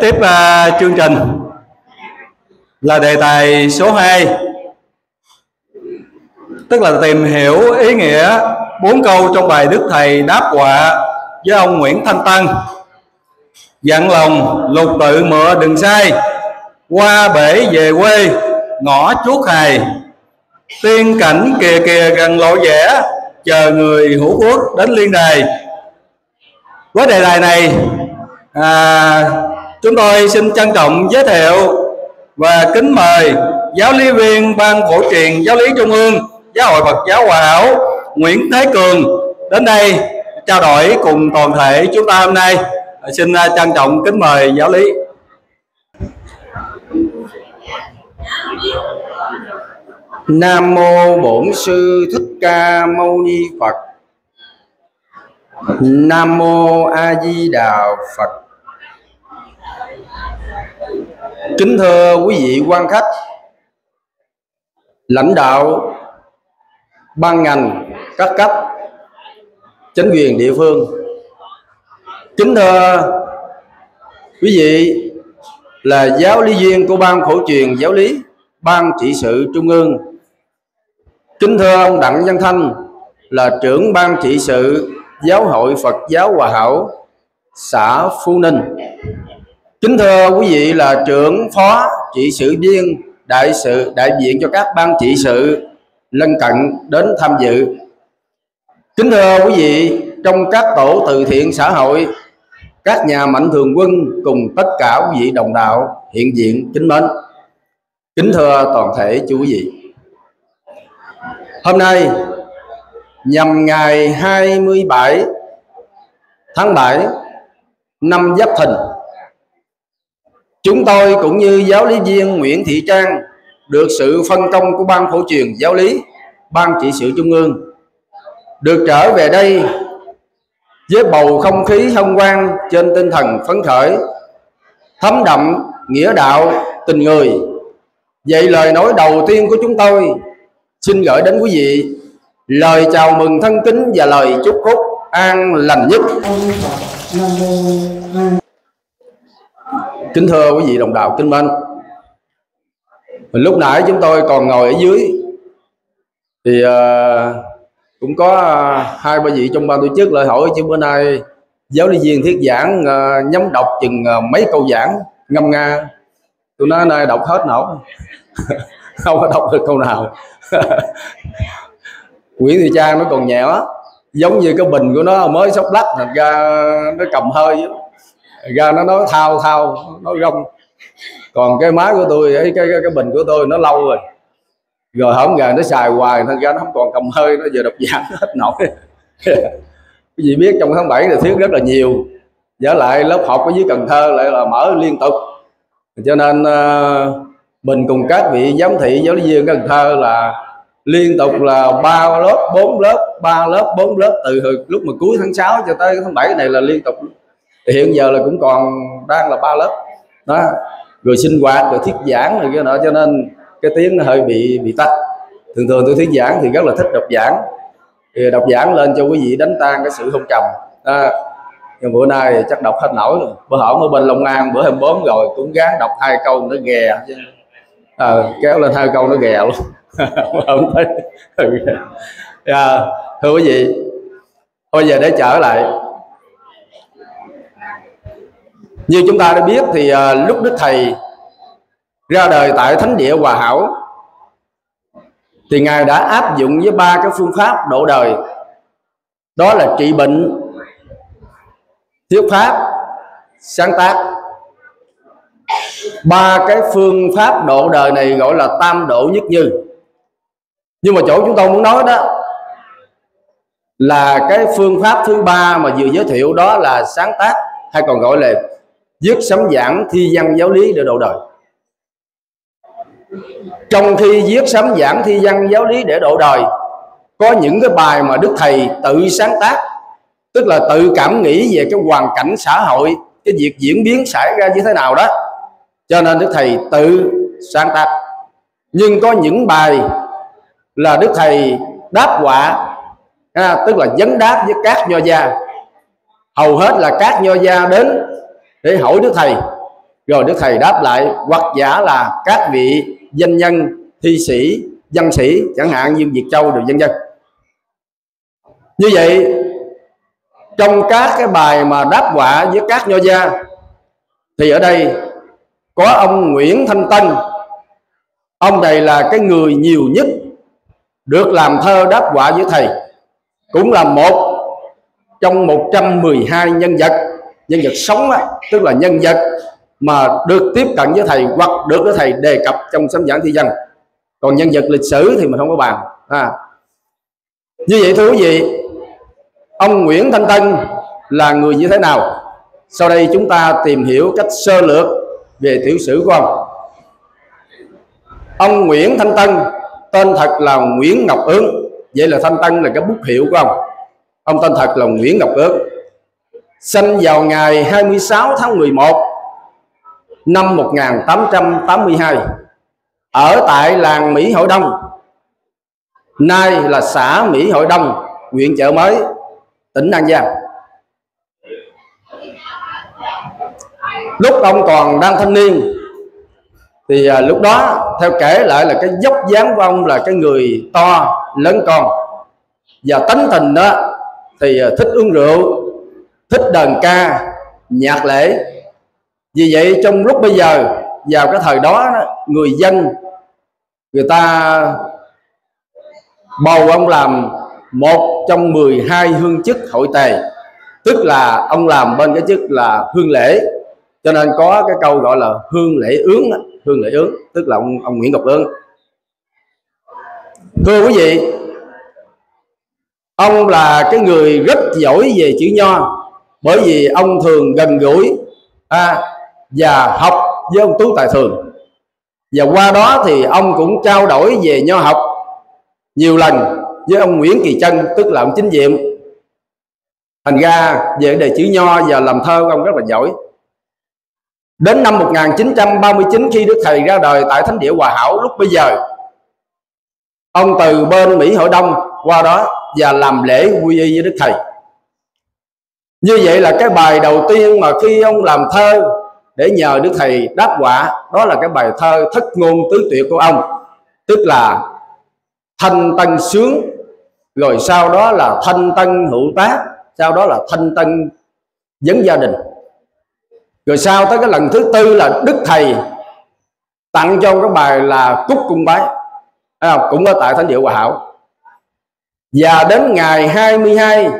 tiếp uh, chương trình là đề tài số 2 tức là tìm hiểu ý nghĩa bốn câu trong bài Đức Thầy đáp họa với ông Nguyễn Thanh Tân dặn lòng lục tự mựa đừng sai. Qua bể về quê ngõ chuốt hài. Tiên cảnh kìa kìa gần lộ vẻ chờ người hữu quốc đến liên đài. Với đề tài này à, chúng tôi xin trân trọng giới thiệu và kính mời giáo lý viên ban phổ truyền giáo lý trung ương, giáo hội Phật giáo Hòa Hảo Nguyễn Thế Cường đến đây trao đổi cùng toàn thể chúng ta hôm nay xin à, trân trọng kính mời giáo lý Nam mô Bổn sư Thích Ca Mâu Ni Phật. Nam mô A Di Đà Phật. Kính thưa quý vị quan khách, lãnh đạo ban ngành các cấp chính quyền địa phương. Kính thưa quý vị là giáo lý viên của ban phổ truyền giáo lý, ban trị sự trung ương. Kính thưa ông Đặng Văn Thanh là trưởng ban trị sự giáo hội Phật giáo Hòa Hảo xã Phú Ninh kính thưa quý vị là trưởng phó trị sự viên đại sự, đại diện cho các ban trị sự lân cận đến tham dự. Kính thưa quý vị, trong các tổ từ thiện xã hội, các nhà mạnh thường quân cùng tất cả quý vị đồng đạo hiện diện kính mến. Kính thưa toàn thể chú quý vị. Hôm nay, nhằm ngày 27 tháng 7 năm Giáp Thìn Chúng tôi cũng như giáo lý viên Nguyễn Thị Trang được sự phân công của Ban phổ truyền giáo lý, Ban trị sự Trung ương được trở về đây với bầu không khí hân hoan trên tinh thần phấn khởi, thấm đậm nghĩa đạo tình người. Vậy lời nói đầu tiên của chúng tôi xin gửi đến quý vị lời chào mừng thân kính và lời chúc phúc an lành nhất kính thưa quý vị đồng đạo kính mến. Lúc nãy chúng tôi còn ngồi ở dưới. Thì uh, cũng có ờ, hai ba vị trong ban tổ chức lại hỏi chứ bữa nay giáo lý viên thiết giảng ờ, uh, nhắm đọc chừng uh, mấy câu giảng ngâm nga. Tôi nói nay đọc hết nổi không có đọc được câu nào. Nguyễn Thị Trang nó còn nhẹ quá. Giống như cái bình của nó mới sóc lắc thành ra nó cầm hơi ra nó nói thao thao nó rong. Còn cái máy của tôi cái cái, cái bình của tôi nó lâu rồi. Rồi hổng gà nó xài hoài thành ra nó không còn cầm hơi nó giờ độc giảng hết nổi. Cái gì biết trong tháng 7 thì thiếu rất là nhiều. Giả lại lớp học ở dưới Cần Thơ lại là mở liên tục. Cho nên uh, mình cùng các vị giám thị giáo viên Cần Thơ là liên tục là ba lớp bốn lớp ba lớp bốn lớp từ lúc mà cuối tháng 6 cho tới tháng 7 này là liên tục thì hiện giờ là cũng còn đang là ba lớp. Đó. Rồi sinh hoạt rồi thuyết giảng rồi cái nọ cho nên cái tiếng nó hơi bị bị tách. Thường thường tôi thuyết giảng thì rất là thích đọc giảng. Thì đọc giảng lên cho quý vị đánh tan cái sự không trầm đó. nhưng bữa nay chắc đọc hết nổi rồi. Bữa hổm ở bên Long An bữa 24 rồi cũng gán đọc hai câu nó ghè. À, kéo lên hai câu nó ghè luôn. Không thấy. À, thưa quý vị bây giờ để trở lại như chúng ta đã biết thì à, lúc đức thầy ra đời tại thánh địa hòa hảo thì ngài đã áp dụng với ba cái phương pháp độ đời. Đó là trị bệnh thuyết pháp sáng tác. Ba cái phương pháp độ đời này gọi là tam độ nhất như. Nhưng mà chỗ chúng tôi muốn nói đó là cái phương pháp thứ ba mà vừa giới thiệu đó là sáng tác hay còn gọi là viết sấm giảng thi văn giáo lý để độ đời. Trong khi viết sấm giảng thi văn giáo lý để độ đời có những cái bài mà đức thầy tự sáng tác tức là tự cảm nghĩ về cái hoàn cảnh xã hội cái việc diễn biến xảy ra như thế nào đó. Cho nên đức thầy tự sáng tác. Nhưng có những bài là đức thầy đáp quả, à, tức là vấn đáp với các nho gia. Hầu hết là các nho gia đến để hỏi đức thầy. Rồi đức thầy đáp lại, hoặc giả là các vị danh nhân, thi sĩ, văn sĩ, chẳng hạn như Việt Châu rồi dân dân như vậy, trong các cái bài mà đáp quả với các nho gia, thì ở đây có ông Nguyễn Thanh Tân. Ông này là cái người nhiều nhất được làm thơ đáp quả với thầy. Cũng là một trong 112 nhân vật nhân vật sống á, tức là nhân vật mà được tiếp cận với thầy hoặc được với thầy đề cập trong sấm giảng thi dân còn nhân vật lịch sử thì mình không có bàn à. như vậy thưa quý vị ông Nguyễn Thanh Tân là người như thế nào? Sau đây chúng ta tìm hiểu cách sơ lược về tiểu sử của ông. Ông Nguyễn Thanh Tân tên thật là Nguyễn Ngọc Ứng vậy là Thanh Tân là cái bút hiệu của ông. Ông tên thật là Nguyễn Ngọc Ứng sinh vào ngày 26 tháng 11 năm 1882 ở tại làng Mỹ Hội Đông. Nay là xã Mỹ Hội Đông huyện chợ mới tỉnh An Giang. Lúc ông còn đang thanh niên thì à, lúc đó theo kể lại là cái dốc dáng của ông là cái người to lớn con. Và tánh tình đó thì à, thích uống rượu thích đờn ca nhạc lễ. Vì vậy trong lúc bây giờ vào cái thời đó người dân người ta bầu ông làm một trong 12 hương chức hội tề. Tức là ông làm bên cái chức là hương lễ. Cho nên có cái câu gọi là hương lễ ướng hương lễ ướng tức là ông, ông Nguyễn Ngọc Ương thưa quý vị ông là cái người rất giỏi về chữ nho bởi vì ông thường gần gũi à, và học với ông Tú Tài Thường. Và qua đó thì ông cũng trao đổi về nho học nhiều lần với ông Nguyễn Kỳ Trân tức là ông chính diệm thành ra về đề chữ nho và làm thơ ông rất là giỏi. Đến năm 1939 khi Đức Thầy ra đời tại Thánh địa Hòa Hảo lúc bây giờ ông từ bên Mỹ Hội Đông qua đó và làm lễ quy y với Đức Thầy như vậy là cái bài đầu tiên mà khi ông làm thơ để nhờ Đức Thầy đáp quả đó là cái bài thơ thất ngôn tứ tuyệt của ông tức là thanh tân sướng. Rồi sau đó là thanh tân hữu tác sau đó là thanh tân vấn gia đình. Rồi sau tới cái lần thứ tư là đức thầy tặng cho cái bài là cúc cung bái. À, cũng ở tại thánh địa hòa hảo. Và đến ngày 22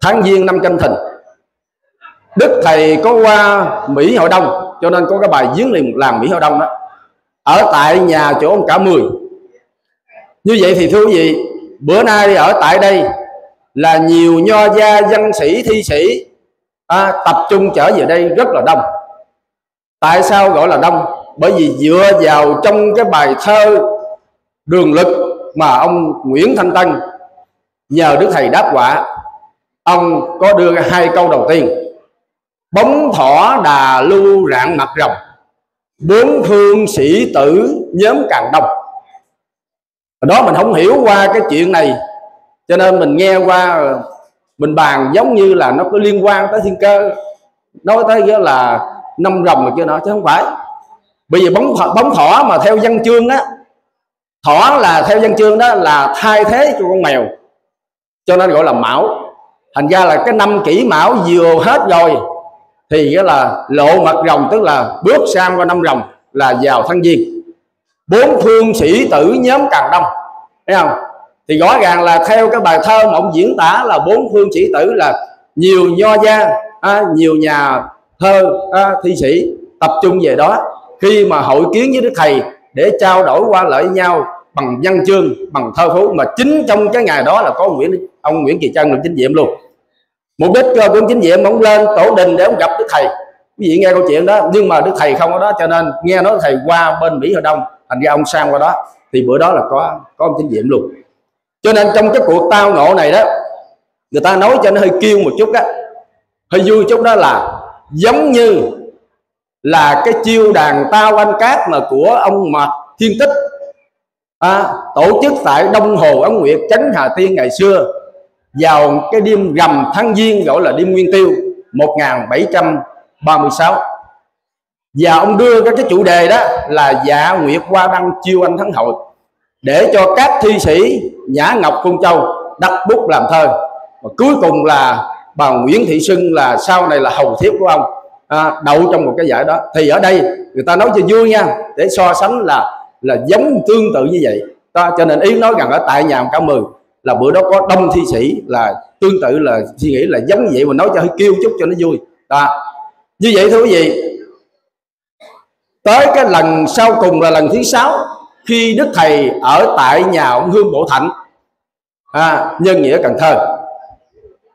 tháng giêng năm canh thìn. Đức thầy có qua mỹ hội đông cho nên có cái bài giếng liền làng mỹ hội đông đó. Ở tại nhà chỗ ông cả mười. Như vậy thì thưa quý vị bữa nay ở tại đây là nhiều nho gia văn sĩ thi sĩ à, tập trung trở về đây rất là đông. Tại sao gọi là đông? Bởi vì dựa vào trong cái bài thơ đường lực mà ông Nguyễn Thanh Tân nhờ Đức Thầy đáp quả ông có đưa hai câu đầu tiên. Bóng thỏ đà lưu rạng mặt rồng, bốn phương sĩ tử nhóm càng đông. Đó mình không hiểu qua cái chuyện này, cho nên mình nghe qua, mình bàn giống như là nó có liên quan tới thiên cơ, nói tới cái là năm rồng mà kia nọ, chứ không phải. Bởi vì bóng bóng thỏ mà theo văn chương á, thỏ là theo văn chương đó là thay thế cho con mèo, cho nên gọi là mão thành ra là cái năm kỷ mão vừa hết rồi thì cái là lộ mặt rồng tức là bước sang qua năm rồng là vào thân viên. Bốn phương sĩ tử nhóm càng đông thấy không? Thì rõ ràng là theo cái bài thơ mộng diễn tả là bốn phương sĩ tử là nhiều nho gia à, nhiều nhà thơ à, thi sĩ tập trung về đó. Khi mà hội kiến với đức thầy để trao đổi qua lợi nhau bằng văn chương bằng thơ phú mà chính trong cái ngày đó là có nguyễn ông nguyễn kỳ trân làm chính nhiệm luôn. Mục đích của ông chính nhiệm ông lên tổ đình để ông gặp đức thầy. Quý vị nghe câu chuyện đó nhưng mà đức thầy không có đó cho nên nghe nói thầy qua bên mỹ hội đông thành ra ông sang qua đó. Thì bữa đó là có có ông chính nhiệm luôn. Cho nên trong cái cuộc tao ngộ này đó người ta nói cho nó hơi kêu một chút á hơi vui chút đó là giống như là cái chiêu đàn tao anh cát mà của ông mạc thiên tích à, tổ chức tại đông hồ ấn nguyệt chánh hà tiên ngày xưa vào cái đêm rằm tháng giêng gọi là đêm nguyên tiêu 1736 và ông đưa cái, cái chủ đề đó là dạ nguyệt hoa đăng chiêu anh thắng hội để cho các thi sĩ nhã ngọc cung châu đặt bút làm thơ. Và cuối cùng là bà nguyễn thị sưng là sau này là hầu thiếp của ông à, đậu trong một cái giải đó. Thì ở đây người ta nói cho vui nha để so sánh là là giống tương tự như vậy. Ta cho nên ý nói rằng ở tại nhà ông cả mười là bữa đó có đông thi sĩ là tương tự là suy nghĩ là giống như vậy mà nói cho hơi kêu chút cho nó vui. Đó. Như vậy thưa quý vị tới cái lần sau cùng là lần thứ sáu khi đức thầy ở tại nhà ông hương bộ thạnh à, nhân nghĩa cần thơ.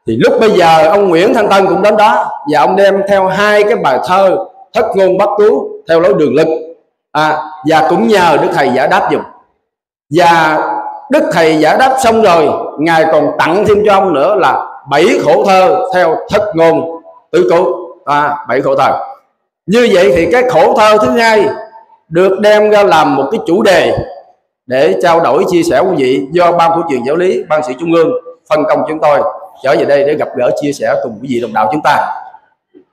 Thì lúc bây giờ ông nguyễn thanh tân cũng đến đó và ông đem theo hai cái bài thơ thất ngôn bắt cứu theo lối đường lực à, và cũng nhờ đức thầy giải đáp dùng và đức thầy giải đáp xong rồi ngài còn tặng thêm cho ông nữa là bảy khổ thơ theo thất ngôn tứ cố. À, bảy khổ thơ. Như vậy thì cái khổ thơ thứ hai được đem ra làm một cái chủ đề để trao đổi chia sẻ quý vị do ban của truyền giáo lý ban sĩ trung ương phân công chúng tôi trở về đây để gặp gỡ chia sẻ cùng quý vị đồng đạo chúng ta.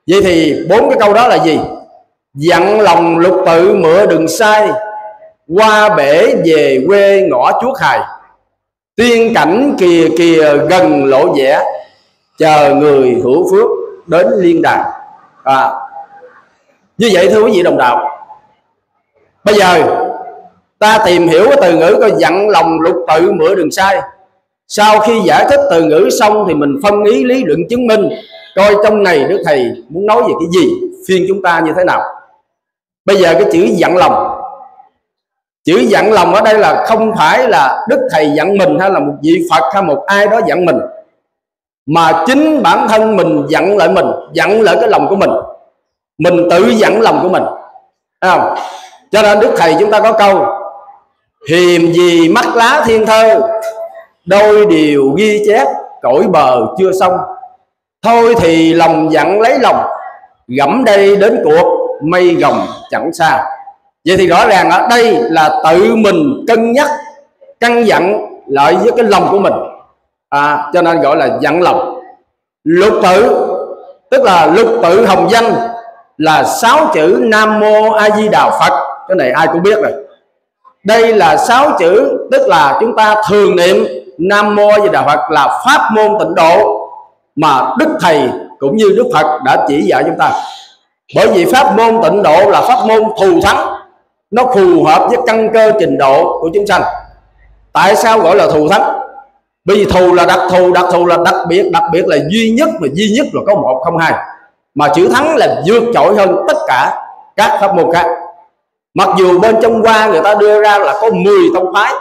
Vậy thì bốn cái câu đó là gì? Dặn lòng lục tự mửa đừng sai qua bể về quê ngõ chúa hài tiên cảnh kìa kìa gần lộ vẻ chờ người hữu phước đến liên đàn à, như vậy thưa quý vị đồng đạo bây giờ ta tìm hiểu cái từ ngữ coi dặn lòng lục tự mửa đường sai. Sau khi giải thích từ ngữ xong thì mình phân ý lý luận chứng minh coi trong này đức thầy muốn nói về cái gì phiên chúng ta như thế nào. Bây giờ cái chữ dặn lòng chữ dặn lòng ở đây là không phải là đức thầy dặn mình hay là một vị phật hay một ai đó dặn mình. Mà chính bản thân mình dặn lại mình dặn lại cái lòng của mình. Mình tự dặn lòng của mình. Thấy không? Cho nên đức thầy chúng ta có câu, hiềm gì mắt lá thiên thơ, đôi điều ghi chép cõi bờ chưa xong. Thôi thì lòng dặn lấy lòng, gẫm đây đến cuộc mây gồng chẳng xa vậy thì rõ ràng ở đây là tự mình cân nhắc căn dặn lại với cái lòng của mình. À, cho nên gọi là dặn lòng. Lục tự tức là lục tự hồng danh là sáu chữ nam mô a di đà phật. Cái này ai cũng biết rồi. Đây là sáu chữ tức là chúng ta thường niệm nam mô a di đà phật là pháp môn tịnh độ mà đức thầy cũng như đức phật đã chỉ dạy chúng ta. Bởi vì pháp môn tịnh độ là pháp môn thù thắng nó phù hợp với căn cơ trình độ của chúng sanh tại sao gọi là thù thắng? Bởi vì thù là đặc thù đặc thù là đặc biệt đặc biệt là duy nhất mà duy nhất là có một không hai. Mà chữ thắng là vượt trội hơn tất cả các pháp môn khác. Mặc dù bên trong qua người ta đưa ra là có 10 tông phái,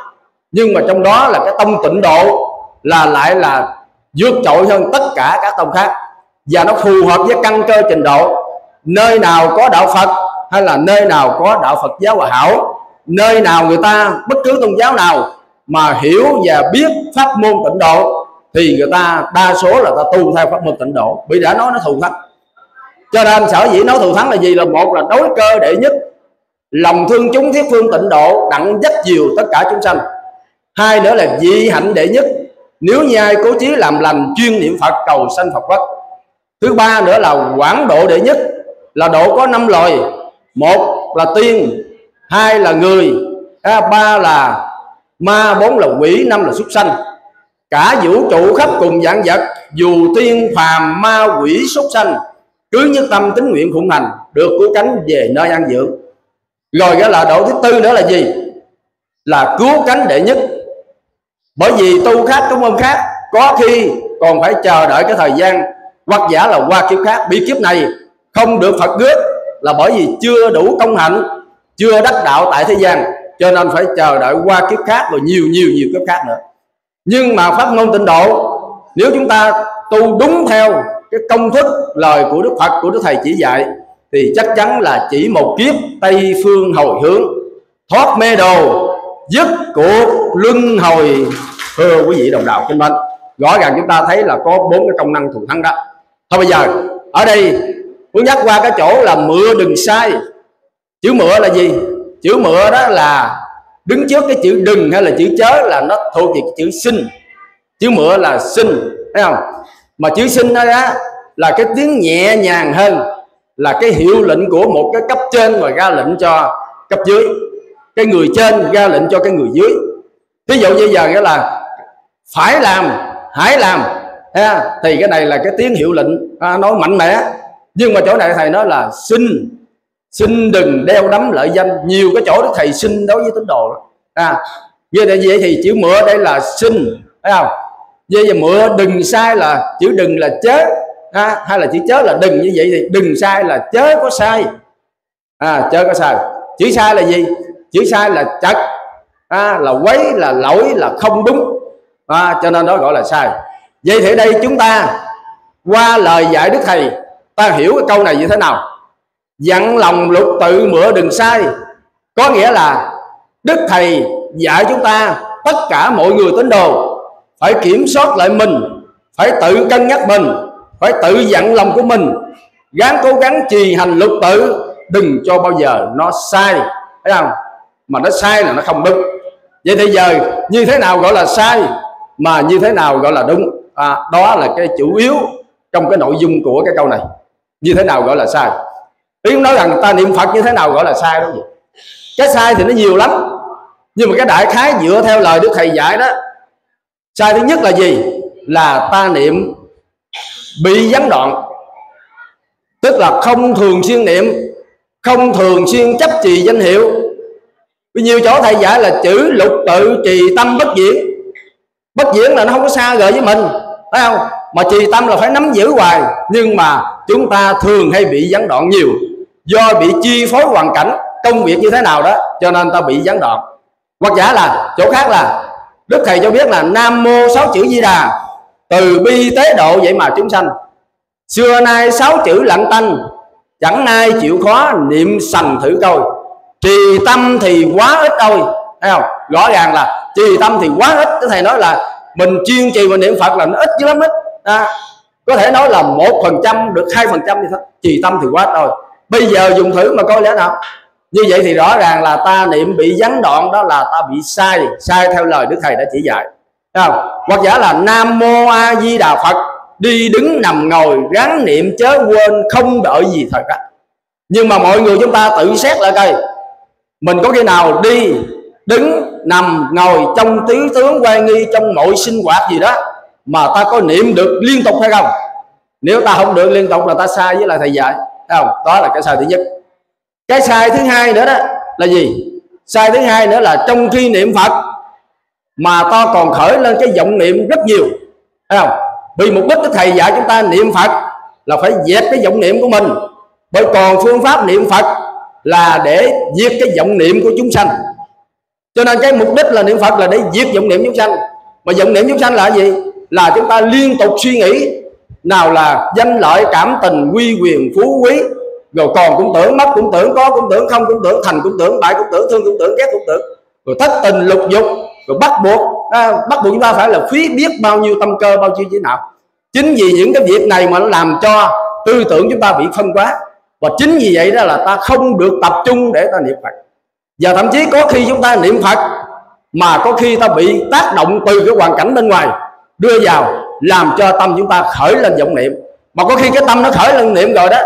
nhưng mà trong đó là cái tông tịnh độ là lại là vượt trội hơn tất cả các tông khác. Và nó phù hợp với căn cơ trình độ. Nơi nào có đạo Phật hay là nơi nào có đạo Phật giáo hòa hảo, nơi nào người ta, bất cứ tôn giáo nào mà hiểu và biết pháp môn tịnh độ, thì người ta đa số là ta tu theo pháp môn tịnh độ. Bị đã nói nó thù thắng. Cho nên sở dĩ nói thù thắng là gì? Là một là đối cơ đệ nhất, lòng thương chúng thiết phương tịnh độ đặng dắt diều tất cả chúng sanh. Hai nữa là dị hạnh đệ nhất. Nếu như ai cố chí làm lành chuyên niệm phật, cầu sanh phật quốc. Thứ ba nữa là quảng độ đệ nhất, là độ có năm loài một là tiên, hai là người ba là ma, bốn là quỷ, năm là súc sanh. Cả vũ trụ khắp cùng dạng vật, dù tiên, phàm, ma, quỷ, súc sanh, cứ nhất tâm tính nguyện phụng hành, được cứu cánh về nơi an dưỡng. Rồi cái là độ thứ tư nữa là gì? Là cứu cánh đệ nhất. Bởi vì tu khác có môn khác, có khi còn phải chờ đợi cái thời gian, hoặc giả là qua kiếp khác. Bị kiếp này không được Phật rước là bởi vì chưa đủ công hạnh, chưa đắc đạo tại thế gian, cho nên phải chờ đợi qua kiếp khác rồi nhiều nhiều nhiều kiếp khác nữa. Nhưng mà pháp ngôn tịnh độ, nếu chúng ta tu đúng theo cái công thức lời của Đức Phật, của Đức Thầy chỉ dạy, thì chắc chắn là chỉ một kiếp Tây phương hồi hướng. Thoát mê đồ, dứt cuộc luân hồi. Thưa quý vị đồng đạo kinh mến rõ ràng chúng ta thấy là có bốn cái công năng thù thắng đó. Thôi bây giờ, ở đây muốn nhắc qua cái chỗ là mưa đừng sai. Chữ mưa là gì? Chữ mưa đó là đứng trước cái chữ đừng hay là chữ chớ là nó thuộc về chữ sinh. Chữ mưa là sinh thấy không? Mà chữ sinh đó, đó là cái tiếng nhẹ nhàng hơn là cái hiệu lệnh của một cái cấp trên mà ra lệnh cho cấp dưới. Cái người trên ra lệnh cho cái người dưới. Ví dụ như giờ nghĩa là phải làm hãy làm ha, thì cái này là cái tiếng hiệu lệnh à, nói mạnh mẽ nhưng mà chỗ này thầy nói là xin xin đừng đeo đắm lợi danh. Nhiều cái chỗ đó thầy xin đối với tín đồ đó. à như vậy thì chữ mượn đây là xin thấy không? Vậy giờ mượn đừng sai là chữ đừng là chớ à, hay là chữ chớ là đừng như vậy thì đừng sai là chớ có sai. À chớ có sai. Chữ sai là gì? Chữ sai là chật à, là quấy là lỗi là không đúng. À, cho nên đó gọi là sai. Vậy thì đây chúng ta qua lời dạy đức thầy ta hiểu cái câu này như thế nào? Dặn lòng lục tự mửa đừng sai. Có nghĩa là đức thầy dạy chúng ta tất cả mọi người tín đồ phải kiểm soát lại mình phải tự cân nhắc mình phải tự dặn lòng của mình. Gắng cố gắng trì hành lục tự đừng cho bao giờ nó sai. Thấy không? Mà nó sai là nó không đúng. Vậy thì giờ như thế nào gọi là sai mà như thế nào gọi là đúng? À, đó là cái chủ yếu trong cái nội dung của cái câu này như thế nào gọi là sai? Ý nói rằng ta niệm phật như thế nào gọi là sai đó gì cái sai thì nó nhiều lắm. Nhưng mà cái đại khái dựa theo lời đức thầy dạy đó, sai thứ nhất là gì? Là ta niệm bị gián đoạn. Tức là không thường xuyên niệm, không thường xuyên chấp trì danh hiệu. Vì nhiều chỗ thầy dạy là chữ lục tự trì tâm bất diễn. Bất diễn là nó không có xa gợi với mình, phải không? Mà trì tâm là phải nắm giữ hoài. Nhưng mà chúng ta thường hay bị gián đoạn nhiều. Do bị chi phối hoàn cảnh công việc như thế nào đó cho nên ta bị gián đoạn. Hoặc giả là chỗ khác là đức thầy cho biết là nam mô sáu chữ di đà. Từ bi tế độ vậy mà chúng sanh. Xưa nay sáu chữ lặng tanh chẳng ai chịu khó niệm sành thử coi trì tâm thì quá ít thôi. Thấy không? Rõ ràng là trì tâm thì quá ít. Cái thầy nói là mình chuyên trì và niệm phật là nó ít chứ lắm ít. À, có thể nói là một phần trăm được hai phần trăm thì thôi, trì tâm thì quá rồi bây giờ dùng thử mà coi lẽ nào? Như vậy thì rõ ràng là ta niệm bị gián đoạn đó là ta bị sai sai theo lời đức thầy đã chỉ dạy. Thấy không? Hoặc giả là nam mô a di đà phật, đi đứng nằm ngồi gắn niệm chớ quên không đợi gì thời khắc. Nhưng mà mọi người chúng ta tự xét lại coi, mình có khi nào đi, đứng nằm ngồi trong tứ tướng quay nghi trong mọi sinh hoạt gì đó mà ta có niệm được liên tục hay không? Nếu ta không được liên tục là ta sai với lại thầy dạy. Không? Đó là cái sai thứ nhất. Cái sai thứ hai nữa đó là gì? Sai thứ hai nữa là trong khi niệm phật, mà ta còn khởi lên cái vọng niệm rất nhiều. Thấy không? Vì mục đích của thầy dạy chúng ta niệm phật là phải dẹp cái vọng niệm của mình. Bởi còn phương pháp niệm phật là để diệt cái vọng niệm của chúng sanh. Cho nên cái mục đích là niệm phật là để diệt vọng niệm chúng sanh. Mà vọng niệm chúng sanh là gì? Là chúng ta liên tục suy nghĩ nào là danh lợi cảm tình quy quyền phú quý. Rồi còn cũng tưởng mất cũng tưởng có cũng tưởng không cũng tưởng thành cũng tưởng bại cũng tưởng thương cũng tưởng ghét cũng tưởng. Rồi thất tình lục dục rồi bắt buộc à, bắt buộc chúng ta phải là phí biết bao nhiêu tâm cơ bao nhiêu thế nào. Chính vì những cái việc này mà nó làm cho tư tưởng chúng ta bị phân quá và chính vì vậy đó là ta không được tập trung để ta niệm phật. Và thậm chí có khi chúng ta niệm phật mà có khi ta bị tác động từ cái hoàn cảnh bên ngoài đưa vào làm cho tâm chúng ta khởi lên vọng niệm. Mà có khi cái tâm nó khởi lên niệm rồi đó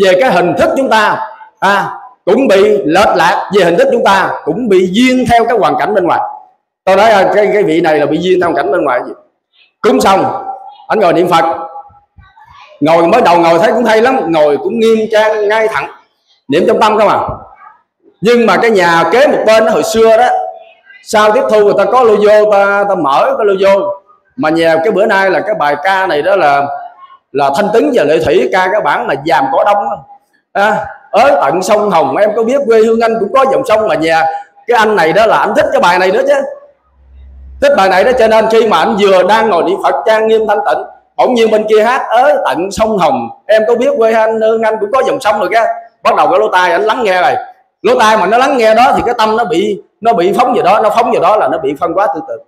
về cái hình thức chúng ta à, cũng bị lệch lạc về hình thức chúng ta cũng bị duyên theo cái hoàn cảnh bên ngoài. Tôi nói à, cái cái vị này là bị duyên theo hoàn cảnh bên ngoài gì? Cúng xong anh ngồi niệm phật. Ngồi mới đầu ngồi thấy cũng hay lắm ngồi cũng nghiêm trang ngay thẳng. Niệm trong tâm không à? Nhưng mà cái nhà kế một bên đó, hồi xưa đó sau tiếp thu người ta có lô vô ta, ta mở cái lô vô mà nhà cái bữa nay là cái bài ca này đó là là thanh tấn và lệ thủy ca cái bản mà giàm cỏ đông à, ở tận sông hồng em có biết quê hương anh cũng có dòng sông mà nhà cái anh này đó là anh thích cái bài này nữa chứ. Thích bài này đó cho nên khi mà anh vừa đang ngồi niệm phật trang nghiêm thanh tịnh bỗng nhiên bên kia hát ở tận sông hồng. Em có biết quê anh hương anh cũng có dòng sông rồi kia bắt đầu cái lỗ tai anh lắng nghe rồi. Lỗ tai mà nó lắng nghe đó thì cái tâm nó bị nó bị phóng vào đó nó phóng vào đó là nó bị phân quá tư tưởng.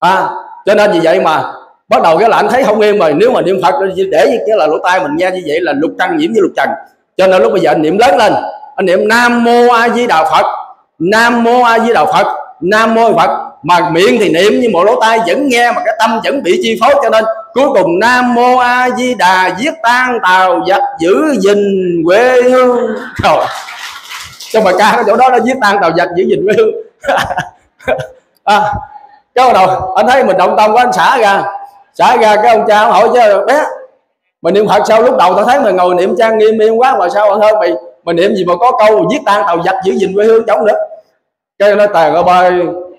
À cho nên vì vậy mà bắt đầu cái là anh thấy không yên rồi nếu mà niệm phật để cái là lỗ tai mình nghe như vậy là lục trăng nhiễm với lục trần. Cho nên lúc bây giờ anh niệm lớn lên anh niệm nam mô a di đà phật nam mô a di đà phật nam mô phật. Mà miệng thì niệm nhưng mà lỗ tai vẫn nghe mà cái tâm vẫn bị chi phối cho nên cuối cùng nam mô a di đà giết tan tàu giặc giữ gìn quê hương. Rồi trong bài ca cái chỗ đó nó giết tan tàu giặc giữ gìn quê hương? À, cái đầu, anh thấy mình động tâm quá, anh xả ra. Xả ra, cái ông cha ông hỏi chứ, bé, mình niệm phật sao? Lúc đầu tao thấy mình ngồi niệm trang nghiêm nghiêm quá, mà sao anh hơn mày? Mình niệm gì mà có câu giết tan tàu giặc giữ gìn quê hương chống nữa. Cái nó tàn ở bơi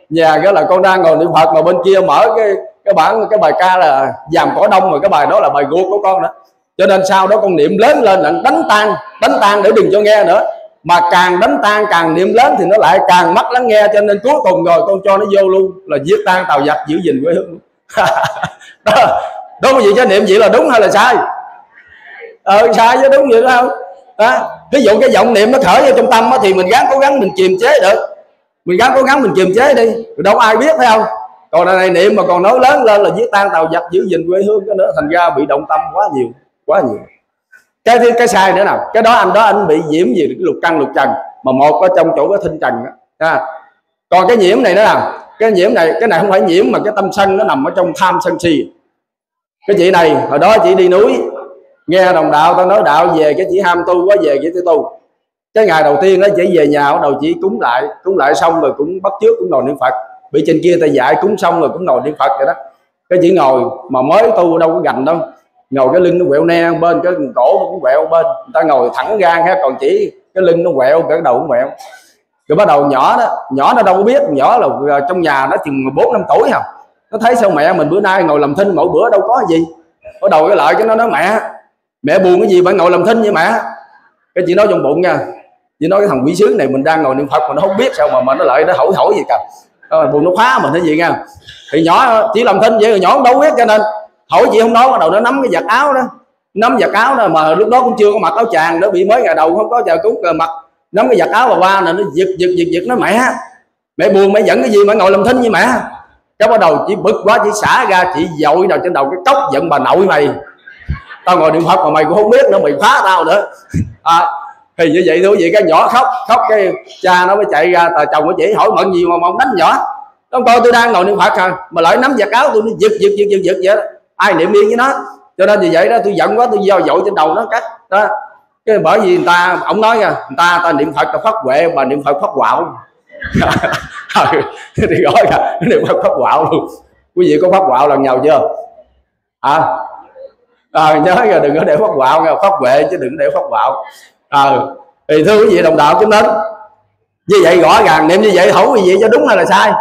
nhà, cái là con đang ngồi niệm phật, mà bên kia mở cái cái bản, cái bài ca là dàm cỏ đông, mà cái bài đó là bài guộc của con đó cho nên sau đó con niệm lớn lên là đánh tan đánh tan để đừng cho nghe nữa mà càng đánh tan càng niệm lớn thì nó lại càng mất lắng nghe cho nên cuối cùng rồi con cho nó vô luôn là giết tan tàu giặc giữ gìn quê hương đó đúng vậy chứ niệm vậy là đúng hay là sai? Ờ sai chứ đúng vậy đó không? Đó. ví dụ cái giọng niệm nó khởi vô trong tâm đó, thì mình gắng cố gắng mình kiềm chế được. Mình gắng cố gắng mình kiềm chế đi đâu ai biết phải không? Còn này niệm mà còn nói lớn lên là giết tan tàu giặc giữ gìn quê hương cái nữa thành ra bị động tâm quá nhiều quá nhiều cái thứ cái sai nữa nào? Cái đó anh đó anh bị nhiễm gì cái lục căn, lục trần. Mà một ở trong chỗ cái thinh trần đó. À còn cái nhiễm này nữa nào? Cái nhiễm này cái này không phải nhiễm mà cái tâm sân nó nằm ở trong tham sân si. Cái chị này, hồi đó chị đi núi, nghe đồng đạo tao nói đạo về cái chỉ ham tu quá, về cái tu. Cái ngày đầu tiên đó chỉ về nhà, bắt đầu chỉ cúng lại cúng lại xong rồi cũng bắt trước cũng ngồi niệm phật. Bị trên kia ta dạy cúng xong rồi cũng ngồi niệm phật vậy đó. Cái chỉ ngồi mà mới tu đâu có gành đâu ngồi cái lưng nó quẹo ne bên, cái cổ nó cũng quẹo, bên. Người ta ngồi thẳng gan ha, còn chỉ cái lưng nó quẹo cái đầu cũng quẹo. Rồi bắt đầu nhỏ đó, nhỏ nó đâu có biết, nhỏ là à, trong nhà nó chừng bốn năm tuổi không nó thấy sao mẹ mình bữa nay ngồi làm thinh mỗi bữa đâu có gì. Bắt đầu cái lại cái nó nói, mẹ mẹ buồn cái gì bạn ngồi làm thinh vậy mẹ? Cái chị nói trong bụng nha, chị nói cái thằng quỷ sứ này mình đang ngồi niệm phật mà nó không biết sao mà mà nó lại nó hỏi hỏi gì cả. Ờ, buồn nó phá mình thế gì nha. Thì nhỏ chỉ làm thinh vậy rồi nhỏ đâu biết cho nên hỏi chị không nói bắt đầu nó nắm cái giặt áo đó. Nắm giặt áo đó mà lúc đó cũng chưa có mặc áo chàng nó bị mới ngày đầu không có chờ cúng cờ mặc. Nắm cái giặt áo bà qua là nó giật giật giật giật nó mẹ mẹ buồn mẹ giận cái gì mẹ ngồi làm thinh như mẹ? Cái bắt đầu chỉ bực quá chỉ xả ra chị dội nào trên đầu cái cốc giận bà nội mày. Tao ngồi niệm phật mà mày cũng không biết nữa mày phá tao nữa. À, thì như vậy thôi vậy cái nhỏ khóc khóc cái cha nó mới chạy ra tà chồng của chị hỏi mận gì mà, mong ông đánh nhỏ. Nó coi tôi đang ngồi niệm phật à mà lại nắm giặt áo tôi nó giật giật giật giật giật vậy đó ai niệm yên với nó. Cho nên vì vậy đó tôi giận quá tôi giao dội trên đầu nó cắt đó. Cái bởi vì người ta ông nói nha người ta ta niệm phật là phát huệ mà niệm phật phát quạo ừ, thì gọi là niệm phật phát quạo luôn quý vị có phát quạo lần nào chưa? À, à nhớ rồi đừng có để phát quạo nha phát huệ chứ đừng để phát quạo à, ừ, thì thưa quý vị đồng đạo chúng đến như vậy rõ ràng niệm như vậy hỏi quý vị cho đúng hay là sai?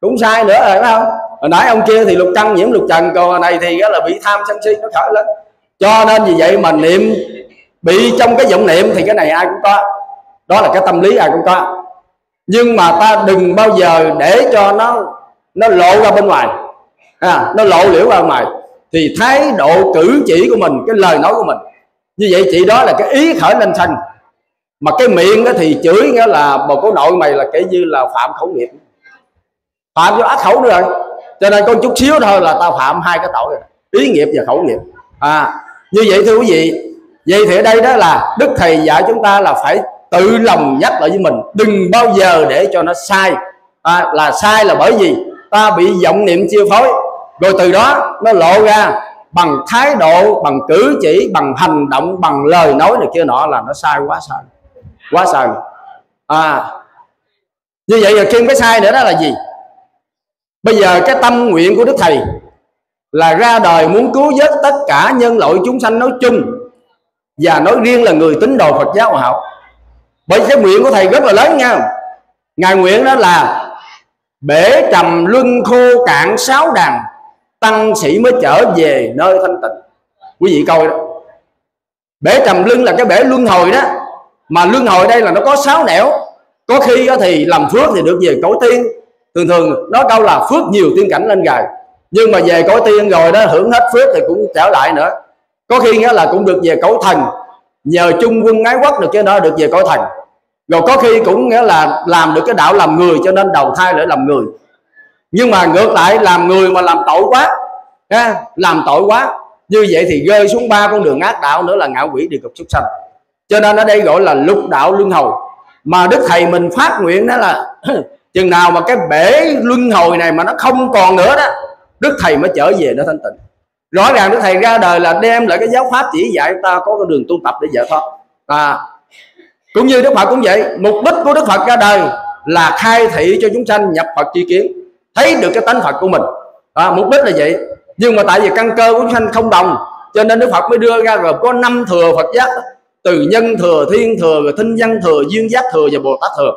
Cũng sai nữa rồi phải không? Hồi nãy ông kia thì lục căn nhiễm lục trần còn này thì đó là bị tham sân si nó khởi lên. Cho nên vì vậy mà niệm bị trong cái vọng niệm thì cái này ai cũng có. Đó là cái tâm lý ai cũng có. Nhưng mà ta đừng bao giờ để cho nó nó lộ ra bên ngoài. À, nó lộ liễu ra ngoài. Thì thái độ cử chỉ của mình cái lời nói của mình. Như vậy chị đó là cái ý khởi lên sanh. Mà cái miệng đó thì chửi nghĩa là bồ cố nội mày là kể như là phạm khẩu nghiệp. Phạm vô ác khẩu nữa rồi cho nên con chút xíu thôi là tao phạm hai cái tội rồi. Ý nghiệp và khẩu nghiệp. À như vậy thưa quý vị vậy thì ở đây đó là đức thầy dạy chúng ta là phải tự lòng nhắc lại với mình đừng bao giờ để cho nó sai. À, là sai là bởi vì ta bị vọng niệm chia phối. Rồi từ đó nó lộ ra bằng thái độ bằng cử chỉ bằng hành động bằng lời nói này kia nọ là nó sai quá sai. Quá sai. À như vậy là thêm cái sai nữa đó là gì? Bây giờ cái tâm nguyện của đức thầy là ra đời muốn cứu vớt tất cả nhân loại chúng sanh nói chung và nói riêng là người tín đồ Phật giáo hòa hảo. Bởi cái nguyện của thầy rất là lớn nha. Ngài nguyện đó là bể trầm luân khô cạn sáu đàn, tăng sĩ mới trở về nơi thanh tịnh. Quý vị coi đó. Bể trầm luân là cái bể luân hồi đó. Mà luân hồi đây là nó có sáu nẻo có khi thì làm phước thì được về cõi tiên thường thường nói câu là phước nhiều tiên cảnh lên gài. Nhưng mà về cõi tiên rồi đó hưởng hết phước thì cũng trở lại nữa. Có khi nghĩa là cũng được về cõi thần. Nhờ chung quân ái quốc được cái đó được về cõi thần. Rồi có khi cũng nghĩa là làm được cái đạo làm người cho nên đầu thai lại làm người. Nhưng mà ngược lại làm người mà làm tội quá ha, làm tội quá như vậy thì rơi xuống ba con đường ác đạo nữa là ngạo quỷ địa cực súc sanh. Cho nên ở đây gọi là lục đạo luân hồi. Mà đức thầy mình phát nguyện đó là chừng nào mà cái bể luân hồi này mà nó không còn nữa đó đức thầy mới trở về nó thanh tịnh. Rõ ràng đức thầy ra đời là đem lại cái giáo pháp chỉ dạy ta có cái đường tu tập để giải thoát. À, cũng như đức phật cũng vậy mục đích của đức phật ra đời là khai thị cho chúng sanh nhập phật chi kiến thấy được cái tánh phật của mình. À, mục đích là vậy. Nhưng mà tại vì căn cơ của chúng sanh không đồng cho nên đức phật mới đưa ra gồm có năm thừa phật giác từ nhân thừa thiên thừa rồi thinh văn thừa duyên giác thừa và bồ tát thừa.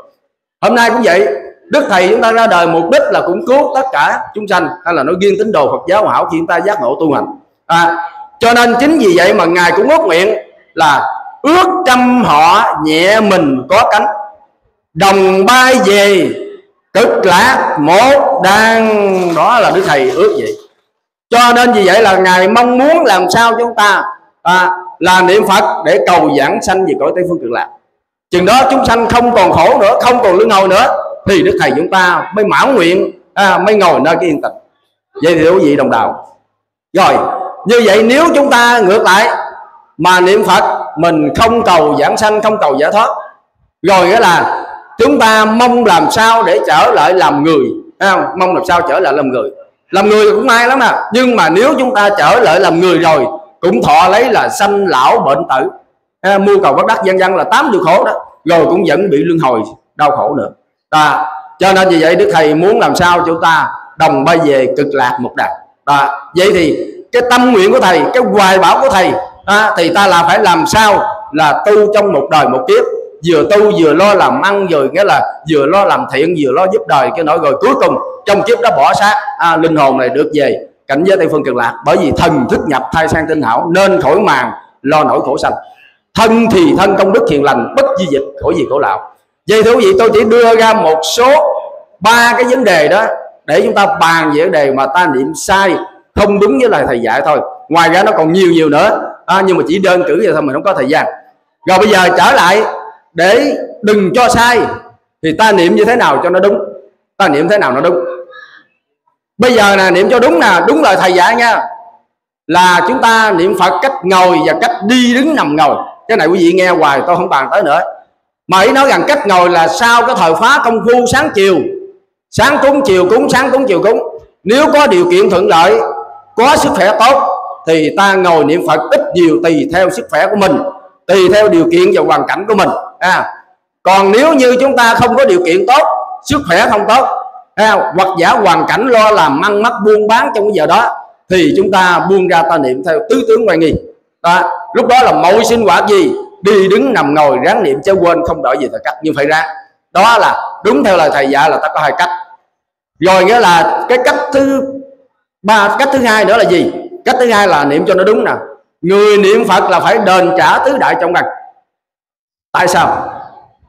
Hôm nay cũng vậy đức thầy chúng ta ra đời mục đích là cũng cứu tất cả chúng sanh hay là nói riêng tín đồ phật giáo hảo khi chúng ta giác ngộ tu hành. À, cho nên chính vì vậy mà ngài cũng ước nguyện là ước trăm họ nhẹ mình có cánh đồng bay về cực lạc một đang đó là đức thầy ước vậy. Cho nên vì vậy là ngài mong muốn làm sao chúng ta à, là niệm phật để cầu giảng sanh về cõi tây phương cực lạc. Chừng đó chúng sanh không còn khổ nữa không còn luân hồi nữa thì đức thầy chúng ta mới mãn nguyện à, mới ngồi nơi cái yên tĩnh. Vậy thì quý vị đồng đạo. Rồi như vậy nếu chúng ta ngược lại mà niệm phật mình không cầu giảng sanh không cầu giải thoát rồi nghĩa là chúng ta mong làm sao để trở lại làm người không? mong làm sao trở lại làm người. Làm người cũng may lắm nè, nhưng mà nếu chúng ta trở lại làm người rồi cũng thọ lấy là sanh lão bệnh tử. À, mua cầu bất đắc dân dân là tám điều khổ đó. Rồi cũng vẫn bị luân hồi đau khổ nữa à, cho nên vì vậy đức thầy muốn làm sao chúng ta đồng bay về cực lạc một đàn à, vậy thì cái tâm nguyện của thầy cái hoài bảo của thầy đó, thì ta là phải làm sao là tu trong một đời một kiếp. Vừa tu vừa lo làm ăn rồi nghĩa là vừa lo làm thiện vừa lo giúp đời. Cái nỗi rồi cuối cùng trong kiếp đó bỏ xác à, linh hồn này được về cảnh giới tây phương cực lạc. Bởi vì thần thức nhập thai sang tinh hảo nên khỏi màng lo nỗi khổ sanh. Thân thì thân công đức thiện lành bất di dịch khỏi gì khổ lão vậy thưa quý vị tôi chỉ đưa ra một số ba cái vấn đề đó để chúng ta bàn về vấn đề mà ta niệm sai không đúng với lời thầy dạy thôi. Ngoài ra nó còn nhiều nhiều nữa. À, nhưng mà chỉ đơn cử vậy thôi mình không có thời gian. Rồi bây giờ trở lại để đừng cho sai thì ta niệm như thế nào cho nó đúng? Ta niệm thế nào nó đúng? Bây giờ là niệm cho đúng nè đúng lời thầy dạy nha. Là chúng ta niệm phật cách ngồi và cách đi đứng nằm ngồi. Cái này quý vị nghe hoài tôi không bàn tới nữa mà ý nói rằng cách ngồi là sau cái thời phá công phu sáng chiều. Sáng cúng chiều cúng sáng cúng chiều cúng. Nếu có điều kiện thuận lợi có sức khỏe tốt thì ta ngồi niệm phật ít nhiều tùy theo sức khỏe của mình tùy theo điều kiện và hoàn cảnh của mình. À, còn nếu như chúng ta không có điều kiện tốt sức khỏe không tốt à, hoặc giả hoàn cảnh lo làm ăn mắt buôn bán trong cái giờ đó thì chúng ta buông ra ta niệm theo tứ tướng ngoại nghi. Đó, lúc đó là mọi sinh hoạt gì? Đi đứng nằm ngồi ráng niệm chứ quên không đổi gì thời cách như phải ra. Đó là đúng theo lời thầy dạy là ta có hai cách. Rồi nghĩa là cái cách thứ ba cách thứ hai nữa là gì? Cách thứ hai là niệm cho nó đúng nè. Người niệm phật là phải đền trả tứ đại trong ngành tại sao?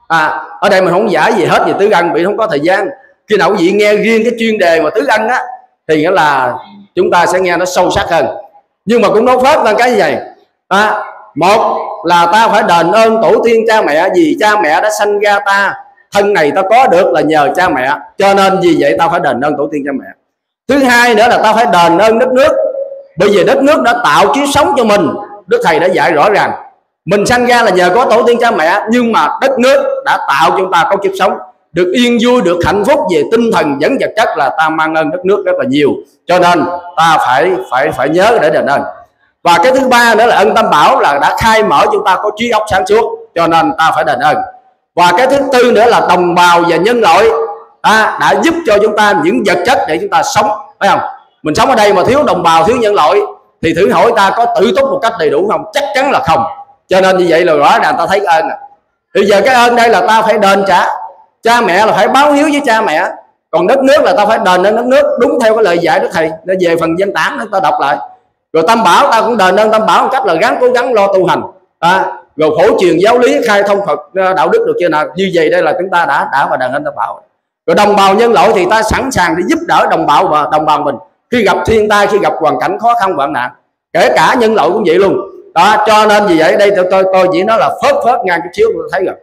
À ở đây mình không giải gì hết về tứ ân bị không có thời gian. Khi nào quý vị nghe riêng cái chuyên đề mà tứ ân á thì nghĩa là chúng ta sẽ nghe nó sâu sắc hơn. Nhưng mà cũng nói phép là cái gì vậy? À, một là ta phải đền ơn tổ tiên cha mẹ, vì cha mẹ đã sanh ra ta. Thân này ta có được là nhờ cha mẹ, cho nên vì vậy ta phải đền ơn tổ tiên cha mẹ. Thứ hai nữa là ta phải đền ơn đất nước, bởi vì đất nước đã tạo kiếp sống cho mình. Đức thầy đã dạy rõ ràng, mình sanh ra là nhờ có tổ tiên cha mẹ, nhưng mà đất nước đã tạo cho chúng ta có kiếp sống. Được yên vui, được hạnh phúc về tinh thần vẫn vật chất là ta mang ơn đất nước rất là nhiều. Cho nên ta phải phải phải nhớ để đền ơn và cái thứ ba nữa là ân tam bảo là đã khai mở chúng ta có trí óc sáng suốt cho nên ta phải đền ơn. Và cái thứ tư nữa là đồng bào và nhân loại à, đã giúp cho chúng ta những vật chất để chúng ta sống phải không? Mình sống ở đây mà thiếu đồng bào thiếu nhân loại thì thử hỏi ta có tự túc một cách đầy đủ không? Chắc chắn là không. Cho nên như vậy là rõ ràng ta thấy ơn à thì giờ cái ơn đây là ta phải đền trả. Cha mẹ là phải báo hiếu với cha mẹ. Còn đất nước là ta phải đền ơn đất nước đúng theo cái lời dạy đức thầy. Nó về phần dân tản ta đọc lại rồi tam bảo ta cũng đền ơn tam bảo một cách là gắng cố gắng lo tu hành. À, rồi phổ truyền giáo lý khai thông phật à, đạo đức được chưa nào như vậy đây là chúng ta đã đã và đền ơn tam bảo. Rồi đồng bào nhân loại thì ta sẵn sàng để giúp đỡ đồng bào và đồng bào mình. Khi gặp thiên tai khi gặp hoàn cảnh khó khăn hoạn nạn kể cả nhân loại cũng vậy luôn. Đó cho nên vì vậy đây tôi tôi, tôi chỉ nói là phớt phớt ngang chút xíu tôi thấy rồi.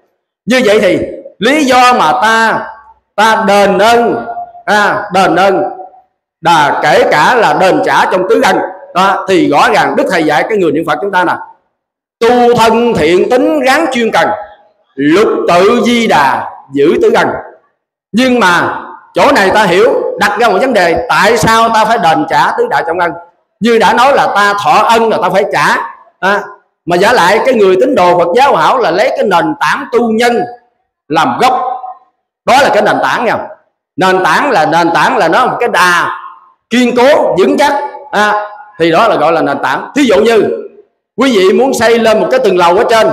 Như vậy thì lý do mà ta ta đền ơn à, đền ơn là kể cả là đền trả trong tứ ân đó, thì rõ ràng đức thầy dạy cái người niệm phật chúng ta nè. Tu thân thiện tính ráng chuyên cần lục tự di đà giữ tử gần. Nhưng mà chỗ này ta hiểu đặt ra một vấn đề tại sao ta phải đền trả tứ đại trọng ân? Như đã nói là ta thọ ân là ta phải trả. À, mà giả lại cái người tín đồ Phật giáo hảo là lấy cái nền tảng tu nhân làm gốc. Đó là cái nền tảng nha. Nền tảng là nền tảng là nó một cái đà kiên cố vững chắc. À, thì đó là gọi là nền tảng. Thí dụ như quý vị muốn xây lên một cái tầng lầu ở trên.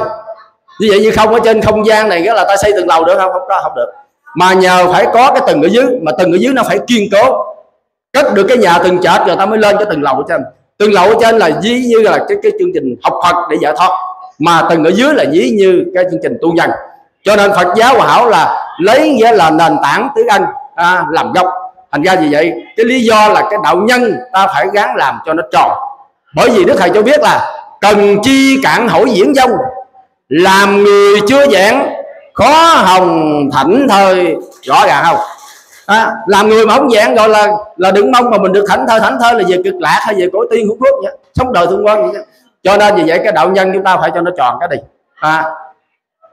Như vậy như không ở trên không gian này nghĩa là ta xây tầng lầu được không? Không đó không được. Mà nhờ phải có cái tầng ở dưới mà tầng ở dưới nó phải kiên cố. Cất được cái nhà tầng trệt rồi ta mới lên cái tầng lầu ở trên. Tầng lầu ở trên là dí như là cái cái chương trình học Phật để giải thoát. Mà tầng ở dưới là dí như cái chương trình tu nhân cho nên Phật giáo hòa hảo là lấy nghĩa là nền tảng tứ anh à, làm gốc thành ra vì vậy cái lý do là cái đạo nhân ta phải gắng làm cho nó tròn. Bởi vì đức thầy cho biết là cần chi cản hỏi diễn dông làm người chưa giảng khó hồng thảnh thơi. Rõ ràng không? À, làm người mà không giảng gọi là là đừng mong mà mình được thảnh thơi thảnh thơi là về cực lạc hay về cõi tiên hữu quốc vậy. Sống đời thương quân vậy cho nên vì vậy cái đạo nhân chúng ta phải cho nó tròn cái đi à,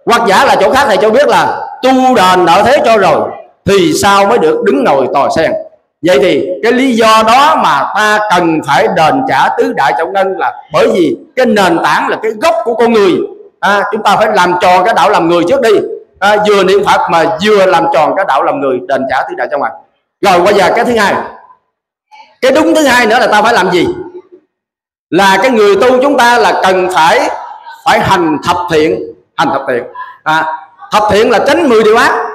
hoặc giả là chỗ khác thầy cho biết là tu đền nợ thế cho rồi thì sao mới được đứng ngồi tòa sen? Vậy thì cái lý do đó mà ta cần phải đền trả tứ đại trọng ngân là bởi vì cái nền tảng là cái gốc của con người. À, chúng ta phải làm tròn cái đạo làm người trước đi. À, vừa niệm phật mà vừa làm tròn cái đạo làm người đền trả tứ đại trọng ngân. Rồi bây giờ cái thứ hai. Cái đúng thứ hai nữa là ta phải làm gì? Là cái người tu chúng ta là cần phải phải hành thập thiện. Hành thập thiện. À, thập thiện là tránh 10 điều ác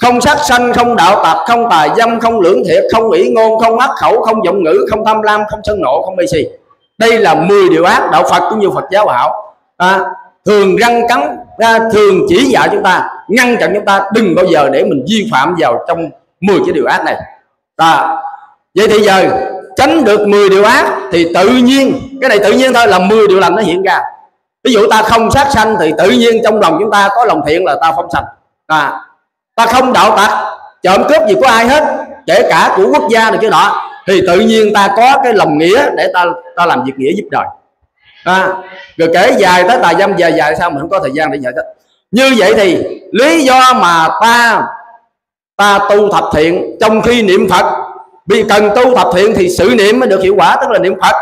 không sát sanh không đạo tạp không tài dâm không lưỡng thiệt không ủy ngôn không ác khẩu không giọng ngữ không tham lam không sân nộ không mê si. Đây là 10 điều ác đạo phật cũng như phật giáo bảo à, thường răng cắn à, thường chỉ dạy chúng ta ngăn chặn chúng ta đừng bao giờ để mình vi phạm vào trong 10 cái điều ác này. À, vậy thì giờ tránh được 10 điều ác thì tự nhiên cái này tự nhiên thôi là 10 điều lành nó hiện ra. Ví dụ ta không sát sanh thì tự nhiên trong lòng chúng ta có lòng thiện là ta phong sanh. À, ta không đạo tặc trộm cướp gì của ai hết kể cả của quốc gia được cái đó thì tự nhiên ta có cái lòng nghĩa để ta ta làm việc nghĩa giúp đời. À, rồi kể dài tới tài dâm dài dài sao mình không có thời gian để giải thích. Như vậy thì lý do mà ta ta tu thập thiện trong khi niệm phật vì cần tu thập thiện thì sự niệm mới được hiệu quả tức là niệm phật.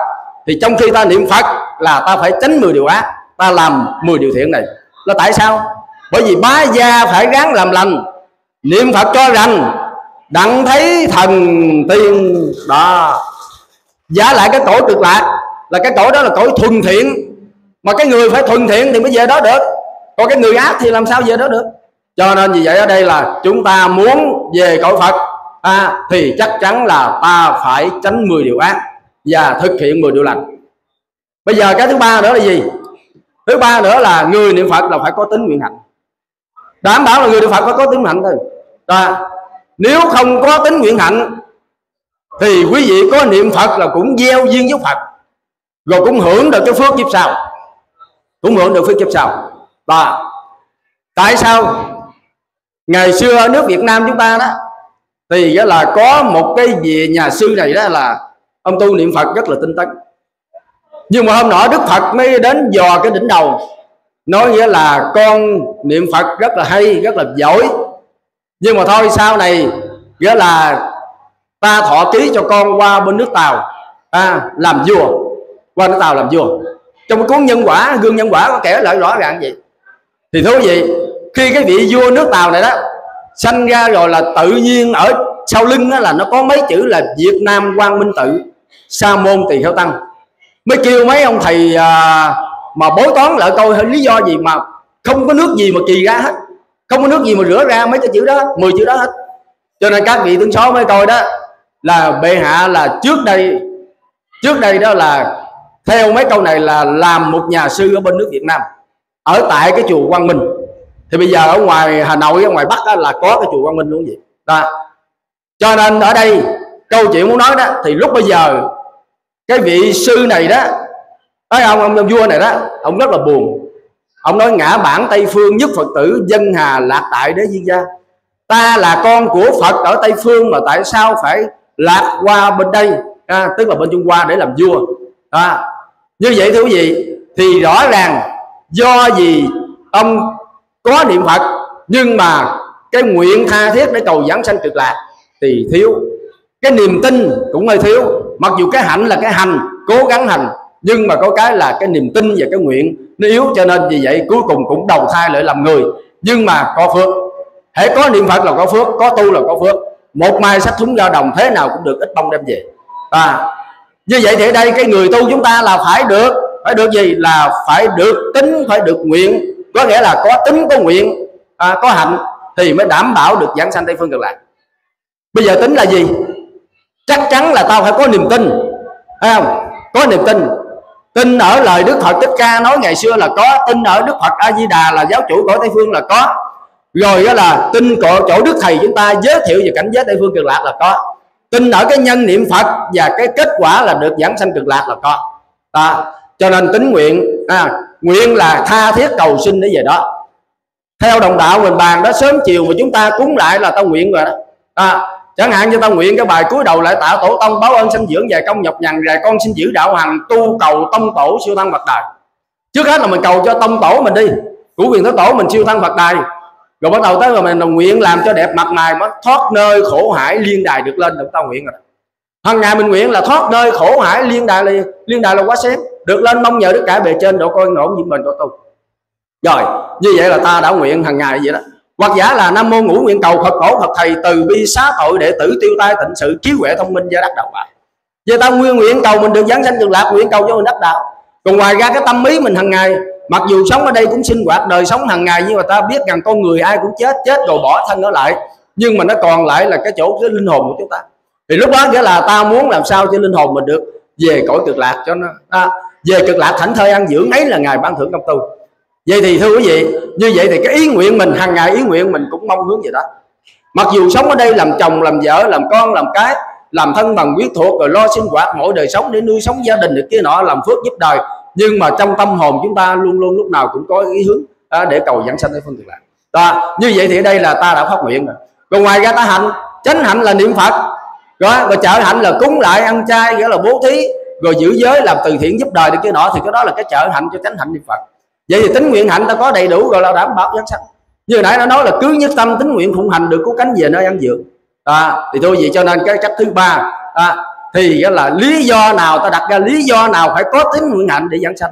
Thì trong khi ta niệm phật là ta phải tránh 10 điều ác ta làm 10 điều thiện này. Là tại sao? Bởi vì bá gia phải gắng làm lành niệm phật cho rằng đặng thấy thần tiên đó. Giá lại cái cõi cực lạc là cái cõi đó là cõi thuần thiện. Mà cái người phải thuần thiện thì mới về đó được. Còn cái người ác thì làm sao về đó được? Cho nên vì vậy ở đây là chúng ta muốn về cõi phật à, thì chắc chắn là ta phải tránh 10 điều ác và thực hiện 10 điều lành. Bây giờ cái thứ ba nữa là gì? Thứ ba nữa là người niệm phật là phải có tính nguyện hạnh đảm bảo là người được phật phải có tính hạnh thôi. À, nếu không có tính nguyện hạnh thì quý vị có niệm phật là cũng gieo duyên với phật. Rồi cũng hưởng được cái phước kiếp sau. Cũng hưởng được phước kiếp sau. Và tại sao ngày xưa ở nước Việt Nam chúng ta đó thì đó là có một cái vị nhà sư này đó là ông tu niệm Phật rất là tinh tấn. Nhưng mà hôm nọ Đức Phật mới đến dò cái đỉnh đầu nói nghĩa là con niệm Phật rất là hay rất là giỏi. Nhưng mà thôi sau này nghĩa là ta thọ ký cho con qua bên nước Tàu à, làm vua qua nước Tàu làm vua. Trong cuốn nhân quả gương nhân quả có kể lại rõ ràng vậy. Thì thú vị khi cái vị vua nước Tàu này đó sanh ra rồi là tự nhiên ở sau lưng đó là nó có mấy chữ là Việt Nam Quang Minh Tự Sa môn tỳ kheo tăng. Mới kêu mấy ông thầy à, mà bối toán lại coi lý do gì mà không có nước gì mà kỳ ra hết. Không có nước gì mà rửa ra mấy cái chữ đó 10 chữ đó hết. Cho nên các vị tướng số mới coi đó là bệ hạ là trước đây trước đây đó là theo mấy câu này là làm một nhà sư ở bên nước Việt Nam, ở tại cái chùa Quang Minh. Thì bây giờ ở ngoài Hà Nội, ở ngoài Bắc đó là có cái chùa Quang Minh luôn vậy. Đó. Cho nên ở đây câu chuyện muốn nói đó, thì lúc bây giờ cái vị sư này đó Đấy, ông, ông ông vua này đó ông rất là buồn. Ông nói ngã bản tây phương nhất phật tử dân hà lạc tại đế diên gia. Ta là con của phật ở tây phương mà tại sao phải lạc qua bên đây? À, tức là bên trung hoa để làm vua. À, như vậy thưa quý vị thì rõ ràng do gì ông có niệm phật nhưng mà cái nguyện tha thiết để cầu giảng sanh cực lạc thì thiếu. Cái niềm tin cũng hơi thiếu. Mặc dù cái hạnh là cái hành cố gắng hành nhưng mà có cái là cái niềm tin và cái nguyện nó yếu cho nên vì vậy cuối cùng cũng đầu thai lại làm người. Nhưng mà có phước. Hãy có niệm phật là có phước có tu là có phước. Một mai sách thúng ra đồng thế nào cũng được ít bông đem về. À như vậy thì ở đây cái người tu chúng ta là phải được phải được gì? Là phải được tính phải được nguyện. Có nghĩa là có tính có nguyện à, có hạnh thì mới đảm bảo được giảng sanh tây phương cực lạc. Bây giờ tính là gì? Chắc chắn là tao phải có niềm tin. Phải không? Có niềm tin tin ở lời đức phật thích ca nói ngày xưa là có tin ở đức phật a di đà là giáo chủ của tây phương là có. Rồi đó là tin cọ chỗ đức thầy chúng ta giới thiệu về cảnh giới tây phương cực lạc là có. Tin ở cái nhân niệm phật và cái kết quả là được giảng sanh cực lạc là có. Đó. cho nên tính nguyện à, nguyện là tha thiết cầu sinh để về đó. Theo đồng đạo mình bàn đó sớm chiều mà chúng ta cúng lại là tao nguyện rồi đó. À, chẳng hạn như ta nguyện cái bài cuối đầu lại tạ tổ tông báo ơn sinh dưỡng về công nhọc nhằn về con xin giữ đạo hành tu cầu tông tổ siêu thăng phật đài. Trước hết là mình cầu cho tông tổ mình đi. Của quyền thế tổ mình siêu thăng phật đài. Rồi bắt đầu tới rồi mình nguyện làm cho đẹp mặt mày mới thoát nơi khổ hải liên đài được lên, được ta nguyện rồi. Hằng ngày mình nguyện là thoát nơi khổ hải liên đài là liên đài là quá xém. Được lên mong nhờ đức cả bề trên độ coi ngộ như mình độ tu. Rồi, như vậy là ta đã nguyện hằng ngày vậy đó hoặc giả là nam mô ngũ nguyện cầu phật tổ phật thầy từ bi xá tội đệ tử tiêu tai tịnh sự trí huệ thông minh gia đắc đạo vậy giờ ta nguyên nguyện cầu mình được giáng sanh trường lạc nguyện cầu cho mình đắc đạo. Còn ngoài ra cái tâm ý mình hàng ngày mặc dù sống ở đây cũng sinh hoạt đời sống hàng ngày nhưng mà ta biết rằng con người ai cũng chết chết rồi bỏ thân ở lại. Nhưng mà nó còn lại là cái chỗ cái linh hồn của chúng ta. Thì lúc đó nghĩa là ta muốn làm sao cho linh hồn mình được về cõi cực lạc cho nó à, về cực lạc thảnh thơi ăn dưỡng ấy là ngài ban thưởng công tu vậy thì thưa quý vị như vậy thì cái ý nguyện mình hàng ngày ý nguyện mình cũng mong hướng vậy đó. Mặc dù sống ở đây làm chồng làm vợ làm con làm cái làm thân bằng quyết thuộc rồi lo sinh hoạt mỗi đời sống để nuôi sống gia đình được kia nọ làm phước giúp đời. Nhưng mà trong tâm hồn chúng ta luôn luôn lúc nào cũng có ý hướng à, để cầu dẫn sanh tới phương tiện lạc. Ta như vậy thì ở đây là ta đã phát nguyện rồi. Còn ngoài ra ta hạnh chánh hạnh là niệm phật. Rồi rồi trợ hạnh là cúng lại ăn chay nghĩa là bố thí rồi giữ giới làm từ thiện giúp đời được kia nọ thì cái đó là cái trợ hạnh cho chánh hạnh niệm phật vậy thì tính nguyện hạnh ta có đầy đủ rồi là đảm bảo giác sanh như nãy nó nói là cứ nhất tâm tính nguyện phụng hành được cứu cánh về nơi ăn dưỡng. À, thì thôi vậy cho nên cái cách thứ ba à, thì là lý do nào ta đặt ra lý do nào phải có tính nguyện hạnh để giảng sanh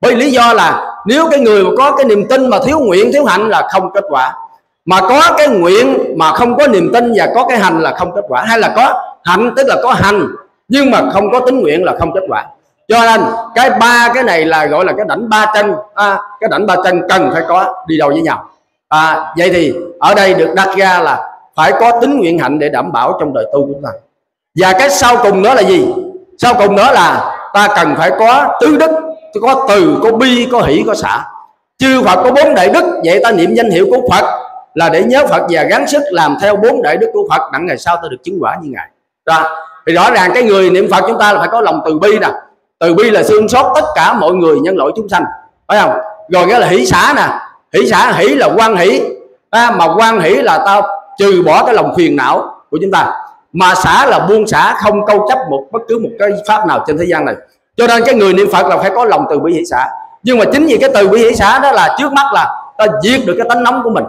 bởi lý do là nếu cái người mà có cái niềm tin mà thiếu nguyện thiếu hạnh là không kết quả. Mà có cái nguyện mà không có niềm tin và có cái hành là không kết quả. Hay là có hạnh tức là có hành nhưng mà không có tính nguyện là không kết quả cho nên cái ba cái này là gọi là cái đảnh ba chân. À, cái đảnh ba chân cần phải có đi đầu với nhau. À, vậy thì ở đây được đặt ra là phải có tính nguyện hạnh để đảm bảo trong đời tu của chúng ta. Và cái sau cùng nữa là gì? Sau cùng nữa là ta cần phải có tứ đức có từ có bi có hỷ có xả. Chư phật có bốn đại đức vậy ta niệm danh hiệu của phật là để nhớ phật và gắng sức làm theo bốn đại đức của phật. Đặng ngày sau ta được chứng quả như ngài. Đó thì rõ ràng cái người niệm phật chúng ta là phải có lòng từ bi nè từ bi là xương sót tất cả mọi người nhân loại chúng sanh. Phải không? Rồi nghĩa là hỷ xả nè. Hỷ xả hỷ là quan hỷ. À, mà quan hỷ là ta trừ bỏ cái lòng phiền não của chúng ta. Mà xả là buông xả không câu chấp một bất cứ một cái pháp nào trên thế gian này. Cho nên cái người niệm phật là phải có lòng từ bi hỷ xả. Nhưng mà chính vì cái từ bi hỷ xả đó là trước mắt là ta diệt được cái tánh nóng của mình.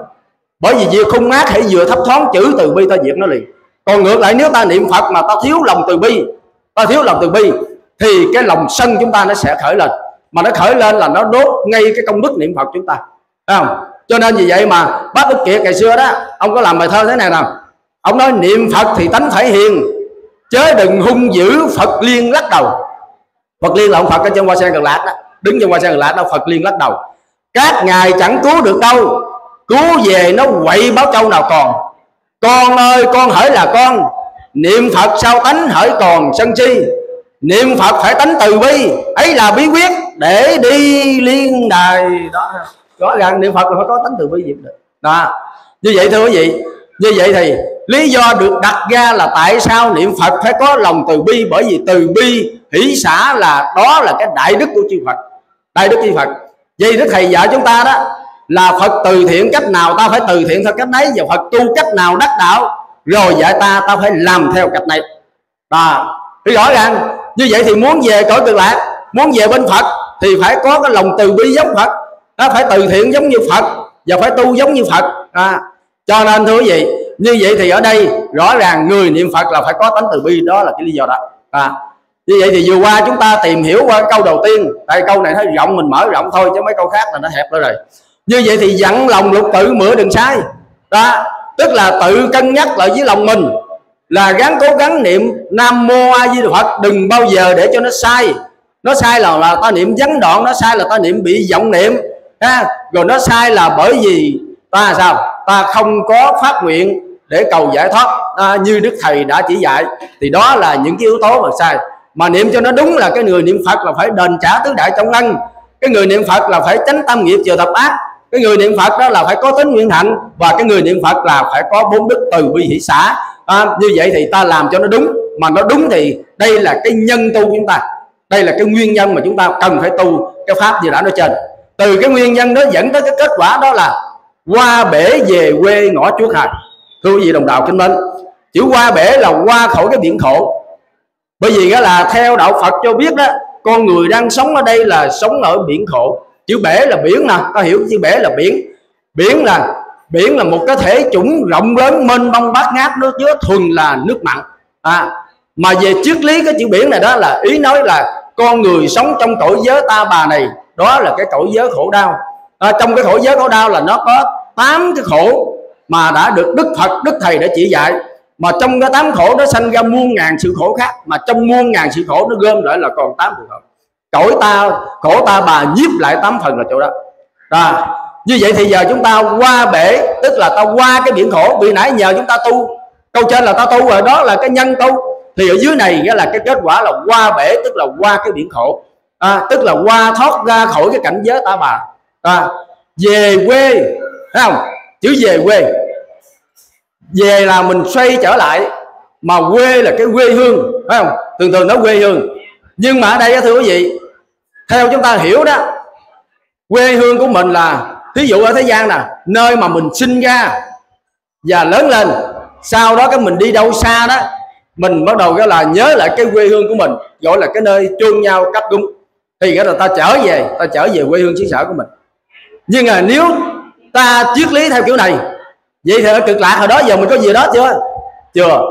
Bởi vì việc không ác hãy vừa thấp thoáng chữ từ bi ta diệt nó liền. Còn ngược lại nếu ta niệm phật mà ta thiếu lòng từ bi ta thiếu lòng từ bi thì cái lòng sân chúng ta nó sẽ khởi lên. Mà nó khởi lên là nó đốt ngay cái công đức niệm phật chúng ta. Thấy không? Cho nên vì vậy mà bác đức kiệt ngày xưa đó, ông có làm bài thơ thế này nào. Ông nói, niệm phật thì tánh phải hiền, chớ đừng hung dữ phật liên lắc đầu. Phật liên là ông phật ở trên hoa sen gần lạc đó, đứng trên hoa sen gần lạc đó, phật liên lắc đầu. Các ngài chẳng cứu được đâu, cứu về nó quậy báo châu nào còn. Con ơi, con hỡi là con, niệm phật sao tánh hỡi còn sân chi niệm phật phải tánh từ bi, ấy là bí quyết để đi liên đài. Đó, rõ ràng niệm phật là phải có tánh từ bi gì được. Đó, như vậy thưa quý vị, như vậy thì lý do được đặt ra là tại sao niệm phật phải có lòng từ bi? Bởi vì từ bi hỷ xã là, đó là cái đại đức của chư phật. Đại đức chư phật. Vậy đức thầy dạy chúng ta đó, là phật từ thiện cách nào, ta phải từ thiện theo cách đấy. Và phật tu cách nào đắc đạo, rồi dạy ta ta phải làm theo cách này. Đó, thì rõ ràng như vậy thì muốn về cõi cực lạc muốn về bên phật thì phải có cái lòng từ bi giống phật. Nó phải từ thiện giống như phật và phải tu giống như phật. À, cho nên thưa quý vị như vậy thì ở đây rõ ràng người niệm phật là phải có tánh từ bi đó là cái lý do đó. À, như vậy thì vừa qua chúng ta tìm hiểu qua câu đầu tiên. Tại câu này nó rộng mình mở rộng thôi chứ mấy câu khác là nó hẹp đó rồi. Như vậy thì dặn lòng lục tự mửa đừng sai. Đó tức là tự cân nhắc lại với lòng mình là gắng cố gắng niệm nam mô a di đà phật đừng bao giờ để cho nó sai. Nó sai là là ta niệm vắn đoạn nó sai là ta niệm bị vọng niệm ha? Rồi nó sai là bởi vì ta sao? Ta không có phát nguyện để cầu giải thoát. À, như đức thầy đã chỉ dạy thì đó là những cái yếu tố mà sai. Mà niệm cho nó đúng là cái người niệm phật là phải đền trả tứ đại trong ân cái người niệm phật là phải tránh tâm nghiệp trừ tập ác. Cái người niệm phật đó là phải có tính nguyện hạnh. Và cái người niệm phật là phải có bốn đức từ bi hỷ xã à, như vậy thì ta làm cho nó đúng. Mà nó đúng thì đây là cái nhân tu của chúng ta. Đây là cái nguyên nhân mà chúng ta cần phải tu cái pháp như đã nói trên. Từ cái nguyên nhân đó dẫn tới cái kết quả đó là qua bể về quê ngõ chúa hài thưa quý vị đồng đạo kinh mến chữ qua bể là qua khỏi cái biển khổ. Bởi vì đó là theo đạo phật cho biết đó con người đang sống ở đây là sống ở biển khổ. Chữ bể là biển nè ta hiểu chữ bể là biển. Biển là biển là một cái thể chủng rộng lớn mênh mông bát ngát nước chứa thuần là nước mặn. À, mà về triết lý cái chữ biển này đó là ý nói là con người sống trong cõi giới ta bà này đó là cái cõi giới khổ đau. À, trong cái cõi giới khổ đau là nó có tám cái khổ mà đã được đức phật đức thầy đã chỉ dạy. Mà trong cái tám khổ nó sanh ra muôn ngàn sự khổ khác mà trong muôn ngàn sự khổ nó gom lại là còn tám trường hợp. Cõi ta khổ ta bà nhiếp lại tám phần là chỗ đó. À, như vậy thì giờ chúng ta qua bể tức là ta qua cái biển khổ vì nãy nhờ chúng ta tu câu trên là ta tu rồi đó là cái nhân tu. Thì ở dưới này nghĩa là cái kết quả là qua bể tức là qua cái biển khổ à, tức là qua thoát ra khỏi cái cảnh giới ta bà. À, về quê thấy không? Chữ về quê. Về là mình xoay trở lại mà quê là cái quê hương phải không? Thường thường nói quê hương. Nhưng mà ở đây thưa quý vị theo chúng ta hiểu đó quê hương của mình là thí dụ ở thế gian nè, nơi mà mình sinh ra và lớn lên, sau đó cái mình đi đâu xa đó, mình bắt đầu cái là nhớ lại cái quê hương của mình, gọi là cái nơi chôn nhau cách đúng. Thì cái là ta trở về, ta trở về quê hương xứ sở của mình. Nhưng mà nếu ta triết lý theo kiểu này, vậy thì ở cực lạc hồi đó giờ mình có gì đó chưa? Chưa.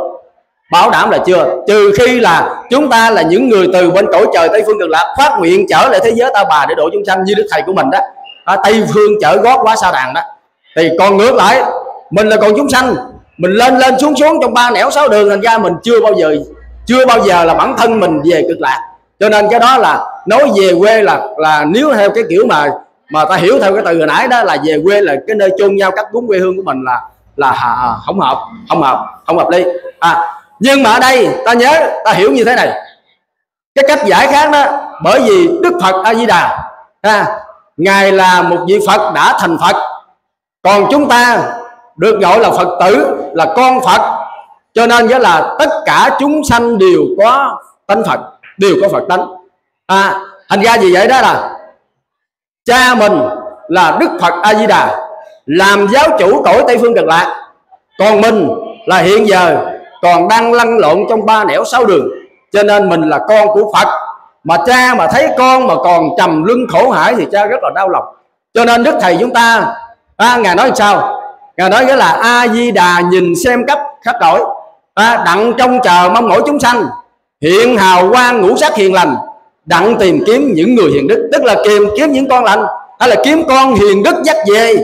Bảo đảm là chưa. Trừ khi là chúng ta là những người từ bên cõi trời tây phương cực lạc, phát nguyện trở lại thế giới ta bà để độ chúng sanh như đức thầy của mình đó à, tây phương chở gót quá sa đàn đó. Thì còn ngược lại mình là còn chúng sanh mình lên lên xuống xuống trong ba nẻo sáu đường thành ra mình chưa bao giờ chưa bao giờ là bản thân mình về cực lạc. Cho nên cái đó là nói về quê là là nếu theo cái kiểu mà mà ta hiểu theo cái từ hồi nãy đó là về quê là cái nơi chôn nhau cắt cúng quê hương của mình là là à, không hợp không hợp không hợp lý. À nhưng mà ở đây ta nhớ ta hiểu như thế này. Cái cách giải khác đó bởi vì đức phật a di đà ha, ngài là một vị phật đã thành phật. Còn chúng ta được gọi là phật tử là con phật. Cho nên nghĩa là tất cả chúng sanh đều có tánh phật, đều có phật tánh. À thành ra gì vậy đó là cha mình là đức phật a di đà làm giáo chủ cõi tây phương cực lạc. Còn mình là hiện giờ còn đang lăn lộn trong ba nẻo sáu đường. Cho nên mình là con của phật mà cha mà thấy con mà còn trầm luân khổ hải thì cha rất là đau lòng. Cho nên đức thầy chúng ta à, ngài nói sao? Ngài nói nghĩa là a di đà nhìn xem cấp khắp cõi à, đặng trong chờ mong mỏi chúng sanh. Hiện hào quang ngũ sắc hiền lành. Đặng tìm kiếm những người hiền đức. Tức là tìm kiếm những con lành. Hay là kiếm con hiền đức dắt về.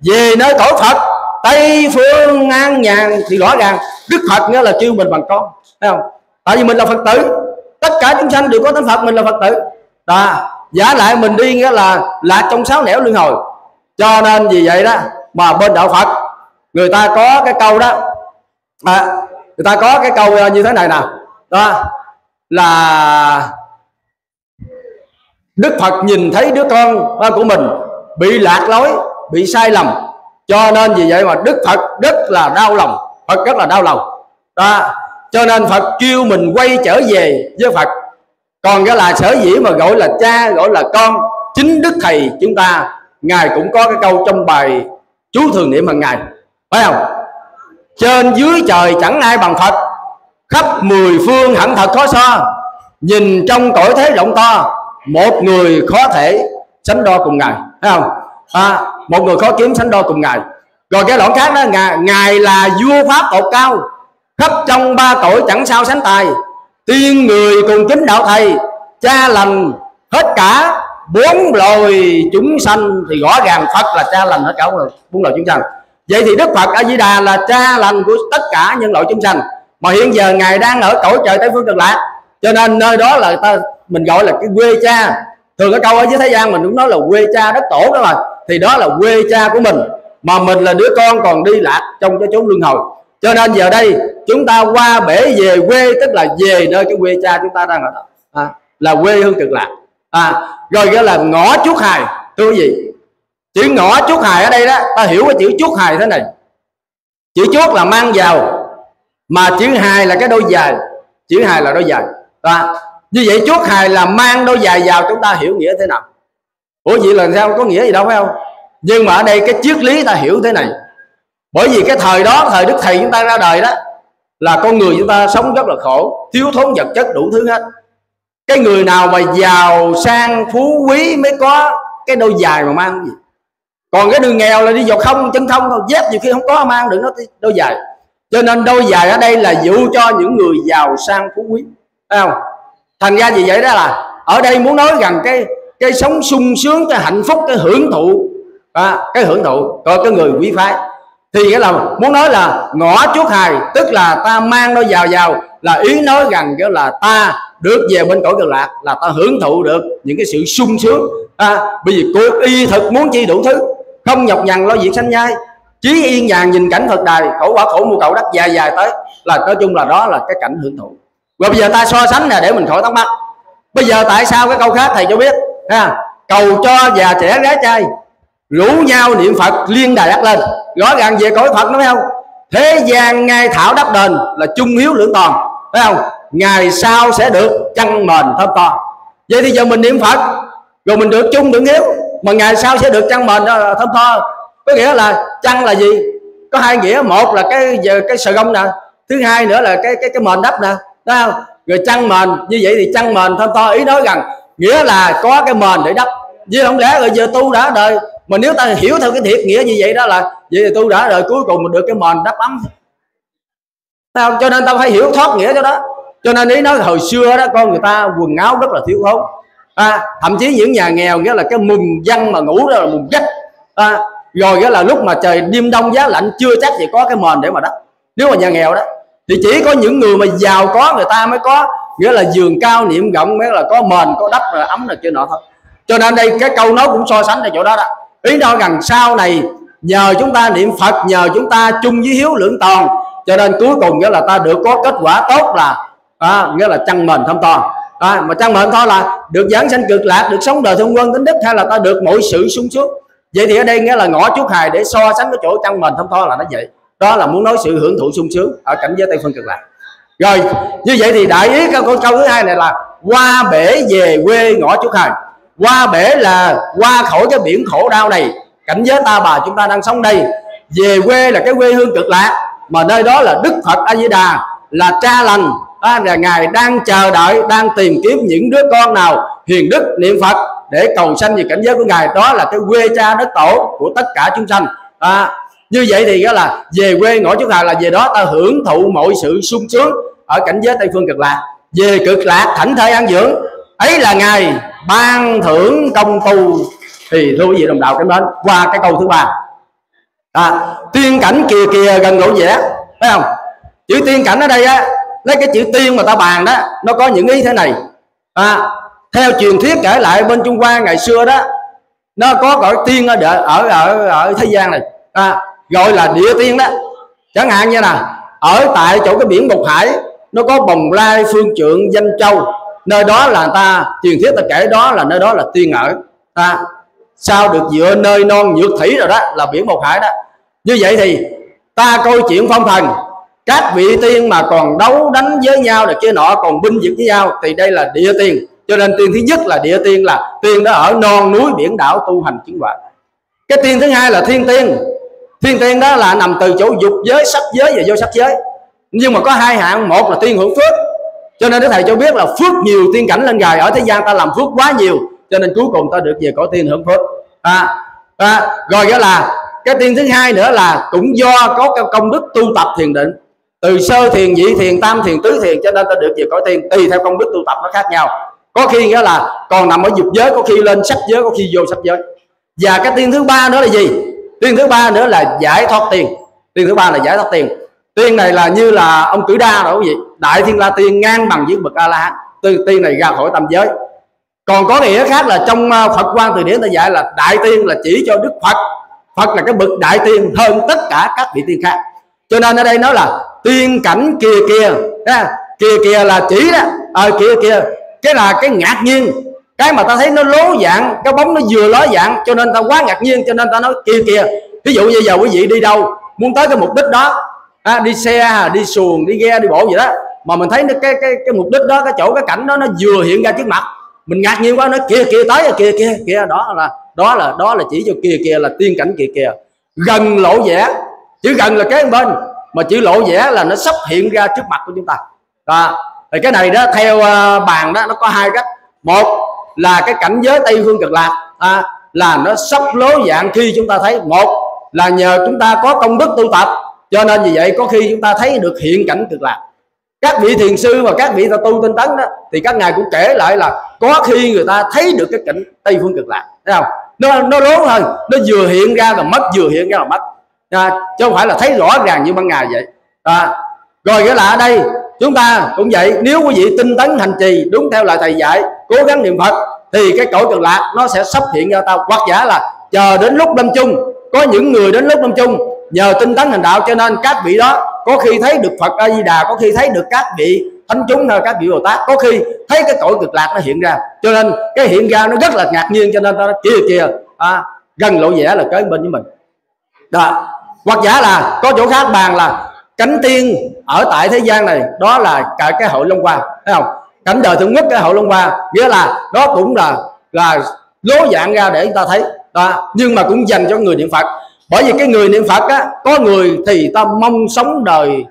Về nơi tổ phật. Tây phương an nhàn thì rõ ràng. Đức phật nghĩa là kêu mình bằng con. Thấy không? Tại vì mình là phật tử tất cả chúng sanh đều có tánh phật mình là phật tử. Đó giả lại mình đi nghĩa là lạc trong sáu nẻo luân hồi. Cho nên vì vậy đó mà bên đạo phật người ta có cái câu đó. À, người ta có cái câu à, như thế này nè. Đó là đức phật nhìn thấy đứa con à, của mình bị lạc lối bị sai lầm. Cho nên vì vậy mà đức phật rất là đau lòng. Phật rất là đau lòng. Đó cho nên phật kêu mình quay trở về với phật. Còn cái là sở dĩ mà gọi là cha gọi là con chính đức thầy chúng ta ngài cũng có cái câu trong bài chú thường niệm hàng ngày. Phải không? Trên dưới trời chẳng ai bằng phật. Khắp mười phương hẳn thật khó so. Nhìn trong cõi thế rộng to một người khó thể sánh đo cùng ngài. Thấy không? À, một người khó kiếm sánh đo cùng ngài. Rồi cái đoạn khác đó ngài, ngài là vua pháp tột cao khắp trong ba cõi chẳng sao sánh tài. Tiên người cùng kính đạo thầy, cha lành, hết cả bốn loài chúng sanh thì rõ ràng phật là cha lành hết cả bốn loài chúng sanh. Vậy thì đức phật a di đà là cha lành của tất cả nhân loại chúng sanh. Mà hiện giờ ngài đang ở cõi trời tây phương cực lạc. Cho nên nơi đó là ta, mình gọi là cái quê cha. Thường cái câu ở dưới thế gian mình cũng nói là quê cha đất tổ đó mà. Thì đó là quê cha của mình. Mà mình là đứa con còn đi lạc trong cái chốn luân hồi. Cho nên giờ đây chúng ta qua bể về quê tức là về nơi cái quê cha chúng ta đang ở đó. À, là quê hương cực lạc. À, rồi cái là ngõ chuốt hài. Thưa quý vị chữ ngõ chuốt hài ở đây đó ta hiểu cái chữ chuốt hài thế này. Chữ chuốt là mang vào mà chữ hài là cái đôi dài. Chữ hài là đôi dài. À, như vậy chuốt hài là mang đôi dài vào chúng ta hiểu nghĩa thế nào? Ủa vậy là sao? Có nghĩa gì đâu phải không? Nhưng mà ở đây cái triết lý ta hiểu thế này. Bởi vì cái thời đó thời đức thầy chúng ta ra đời đó là con người chúng ta sống rất là khổ thiếu thốn vật chất đủ thứ hết. Cái người nào mà giàu sang phú quý mới có cái đôi dài mà mang gì? Còn cái đường nghèo là đi vào không chân không thôi dép nhiều khi không có mang đừng nói đôi dài cho nên đôi dài ở đây là dụ cho những người giàu sang phú quý thấy không? Thành ra gì vậy đó là ở đây muốn nói rằng cái cái sống sung sướng cái hạnh phúc cái hưởng thụ à, cái hưởng thụ có cái người quý phái thì cái là muốn nói là ngõ chuốt hài tức là ta mang nó vào vào là ý nói rằng cái là ta được về bên cõi cực lạc là ta hưởng thụ được những cái sự sung sướng. À, bởi vì cuộc y thực muốn chi đủ thứ không nhọc nhằn lo việc sanh nhai chí yên nhàn nhìn cảnh thật đài khổ quả khổ mua cầu đất dài dài tới là nói chung là đó là cái cảnh hưởng thụ. Và bây giờ ta so sánh nè để mình khỏi thắc mắc. Bây giờ tại sao cái câu khác thầy cho biết ha cầu cho già trẻ gái trai rủ nhau niệm phật, liên đài đắc lên. Rõ ràng về cõi phật đúng không? Thế gian ngay thảo đắp đền là trung hiếu lưỡng toàn, phải không? Ngày sau sẽ được chăn mền thơm to. Vậy thì giờ mình niệm phật, rồi mình được chung được hiếu, mà ngày sau sẽ được chăn mền ờ, thơm to. Có nghĩa là chăn là gì? Có hai nghĩa. Một là cái giờ, cái sờ gông nè. Thứ hai nữa là cái cái cái mền đắp nè. Thấy không? Rồi chăn mền, như vậy thì chăn mền thơm to. Ý nói rằng, nghĩa là có cái mền để đắp. Chứ không lẽ rồi giờ tu đã đời mà nếu ta hiểu theo cái thiệt nghĩa như vậy đó là vậy thì tu đã đời cuối cùng mình được cái mền đắp ấm không? cho nên ta phải hiểu thoát nghĩa cho đó. Cho nên ý nói hồi xưa đó con người ta quần áo rất là thiếu thốn. À, thậm chí những nhà nghèo nghĩa là cái mùng văn mà ngủ đó là mùng dách à, rồi nghĩa là lúc mà trời đêm đông giá lạnh chưa chắc gì có cái mền để mà đắp. Nếu mà nhà nghèo đó thì chỉ có những người mà giàu có người ta mới có nghĩa là giường cao niệm rộng mới là có mền có đắp là ấm là kia nọ thôi. Cho nên đây cái câu nói cũng so sánh ở chỗ đó đó ý đó rằng sau này nhờ chúng ta niệm phật nhờ chúng ta chung với hiếu lưỡng toàn cho nên cuối cùng nghĩa là ta được có kết quả tốt là à, nghĩa là chăn mền thâm to. À, mà chăn mền thôi là được giảng sanh cực lạc được sống đời thông quân tính đức hay là ta được mọi sự sung sướng. Vậy thì ở đây nghĩa là ngõ chút hài để so sánh cái chỗ chăn mền thâm to là nó vậy. Đó là muốn nói sự hưởng thụ sung sướng ở cảnh giới tây phương cực lạc. Rồi như vậy thì đại ý câu, câu thứ hai này là qua bể về quê ngõ chút hài qua bể là qua khỏi cái biển khổ đau này. Cảnh giới ta bà chúng ta đang sống đây. Về quê là cái quê hương cực lạc. Mà nơi đó là đức phật a di đà là cha lành. Đó là ngài đang chờ đợi đang tìm kiếm những đứa con nào hiền đức niệm phật để cầu sanh về cảnh giới của ngài. Đó là cái quê cha đất tổ của tất cả chúng sanh. À, như vậy thì đó là về quê ngõ chúng ta là về đó ta hưởng thụ mọi sự sung sướng ở cảnh giới tây phương cực lạc. Về cực lạc thảnh thơi an dưỡng ấy là ngài ban thưởng công tu thì thưa quý vị đồng đạo kính mến. Qua cái câu thứ ba. À, tiên cảnh kìa kìa gần gũi vẽ thấy không? Chữ tiên cảnh ở đây á lấy cái chữ tiên mà ta bàn đó nó có những ý thế này. À, theo truyền thuyết kể lại bên trung hoa ngày xưa đó nó có gọi tiên ở ở ở ở thế gian này. À, gọi là địa tiên đó. Chẳng hạn như là ở tại chỗ cái biển bục hải nó có bồng lai phương trượng danh châu nơi đó là ta, truyền thuyết ta kể đó là nơi đó là tiên ở. Ta sao được dựa nơi non nhược thủy rồi đó, là biển một hải đó. Như vậy thì ta câu chuyện phong thần, các vị tiên mà còn đấu đánh với nhau là kia nọ, còn binh vực với nhau, thì đây là địa tiên. Cho nên tiên thứ nhất là địa tiên là tiên đó ở non núi biển đảo tu hành chứng quả cái tiên thứ hai là thiên tiên. Thiên tiên đó là nằm từ chỗ dục giới, sắc giới và vô sắc giới. Nhưng mà có hai hạng, một là tiên hưởng phước cho nên đức thầy cho biết là phước nhiều tiên cảnh lên gài ở thế gian ta làm phước quá nhiều. Cho nên cuối cùng ta được về cõi tiên hưởng phước. À, à, rồi đó là cái tiên thứ hai nữa là cũng do có cái công đức tu tập thiền định. Từ sơ thiền nhị thiền tam thiền tứ thiền cho nên ta được về cõi tiên. Tùy theo công đức tu tập nó khác nhau. Có khi nghĩa là còn nằm ở dục giới có khi lên sắc giới có khi vô sắc giới. Và cái tiên thứ ba nữa là gì? Tiên thứ ba nữa là giải thoát tiền tiên thứ ba là giải thoát tiền tiên này là như là ông cử đa rồi quý vị đại thiên la tiên ngang bằng với bậc a la hán tiên này ra khỏi tam giới. Còn có nghĩa khác là trong ờ, phật quan từ điển ta dạy là đại tiên là chỉ cho đức phật. Phật là cái bậc đại tiên hơn tất cả các vị tiên khác. Cho nên ở đây nói là tiên cảnh kia kia kia kia là chỉ đó. À, kia kia cái là cái ngạc nhiên. Cái mà ta thấy nó lố dạng cái bóng nó vừa ló dạng cho nên ta quá ngạc nhiên cho nên ta nói kia kia. Ví dụ như giờ quý vị đi đâu muốn tới cái mục đích đó à, đi xe đi xuồng đi ghe đi bộ gì đó. Mà mình thấy cái cái cái mục đích đó cái chỗ cái cảnh đó nó vừa hiện ra trước mặt. Mình ngạc nhiên quá nó kia kia tới rồi kia kia kia. Đó là đó là đó là chỉ cho kia kia là tiên cảnh kia kia. Gần lộ vẻ chữ gần là cái bên mà chữ lộ vẻ là nó sắp hiện ra trước mặt của chúng ta. Đó. thì cái này đó theo uh, bàn đó nó có hai cách. Một là cái cảnh giới tây phương cực lạc à, là nó sắp lố dạng khi chúng ta thấy. Một là nhờ chúng ta có công đức tu tập cho nên vì vậy có khi chúng ta thấy được hiện cảnh cực lạc. Các vị thiền sư và các vị ta tu tinh tấn đó thì các ngài cũng kể lại là có khi người ta thấy được cái cảnh tây phương cực lạc. Thấy không? Nó nó lớn hơn nó vừa hiện ra là mất vừa hiện ra là mất. À, chứ không phải là thấy rõ ràng như ban ngày vậy. À, rồi nghĩa là ở đây chúng ta cũng vậy. Nếu quý vị tinh tấn hành trì đúng theo lời thầy dạy cố gắng niệm phật thì cái cõi cực lạc nó sẽ sắp hiện ra. Tao hoặc giả là chờ đến lúc lâm chung có những người đến lúc lâm chung nhờ tinh tấn hành đạo cho nên các vị đó có khi thấy được phật a di đà có khi thấy được các vị thánh chúng hay các vị bồ tát có khi thấy cái cõi cực lạc nó hiện ra. Cho nên cái hiện ra nó rất là ngạc nhiên cho nên ta nói kia kìa à, gần lộ vẻ là kế bên với mình. Đó. Hoặc giả là có chỗ khác bàn là cánh tiên ở tại thế gian này đó là cả cái hội long hoa thấy không? Cảnh đời thượng nhất cái hội long hoa nghĩa là đó cũng là là lố dạng ra để chúng ta thấy. Đó. nhưng mà cũng dành cho người niệm phật bởi vì cái người niệm phật á, có người thì ta mong sống đời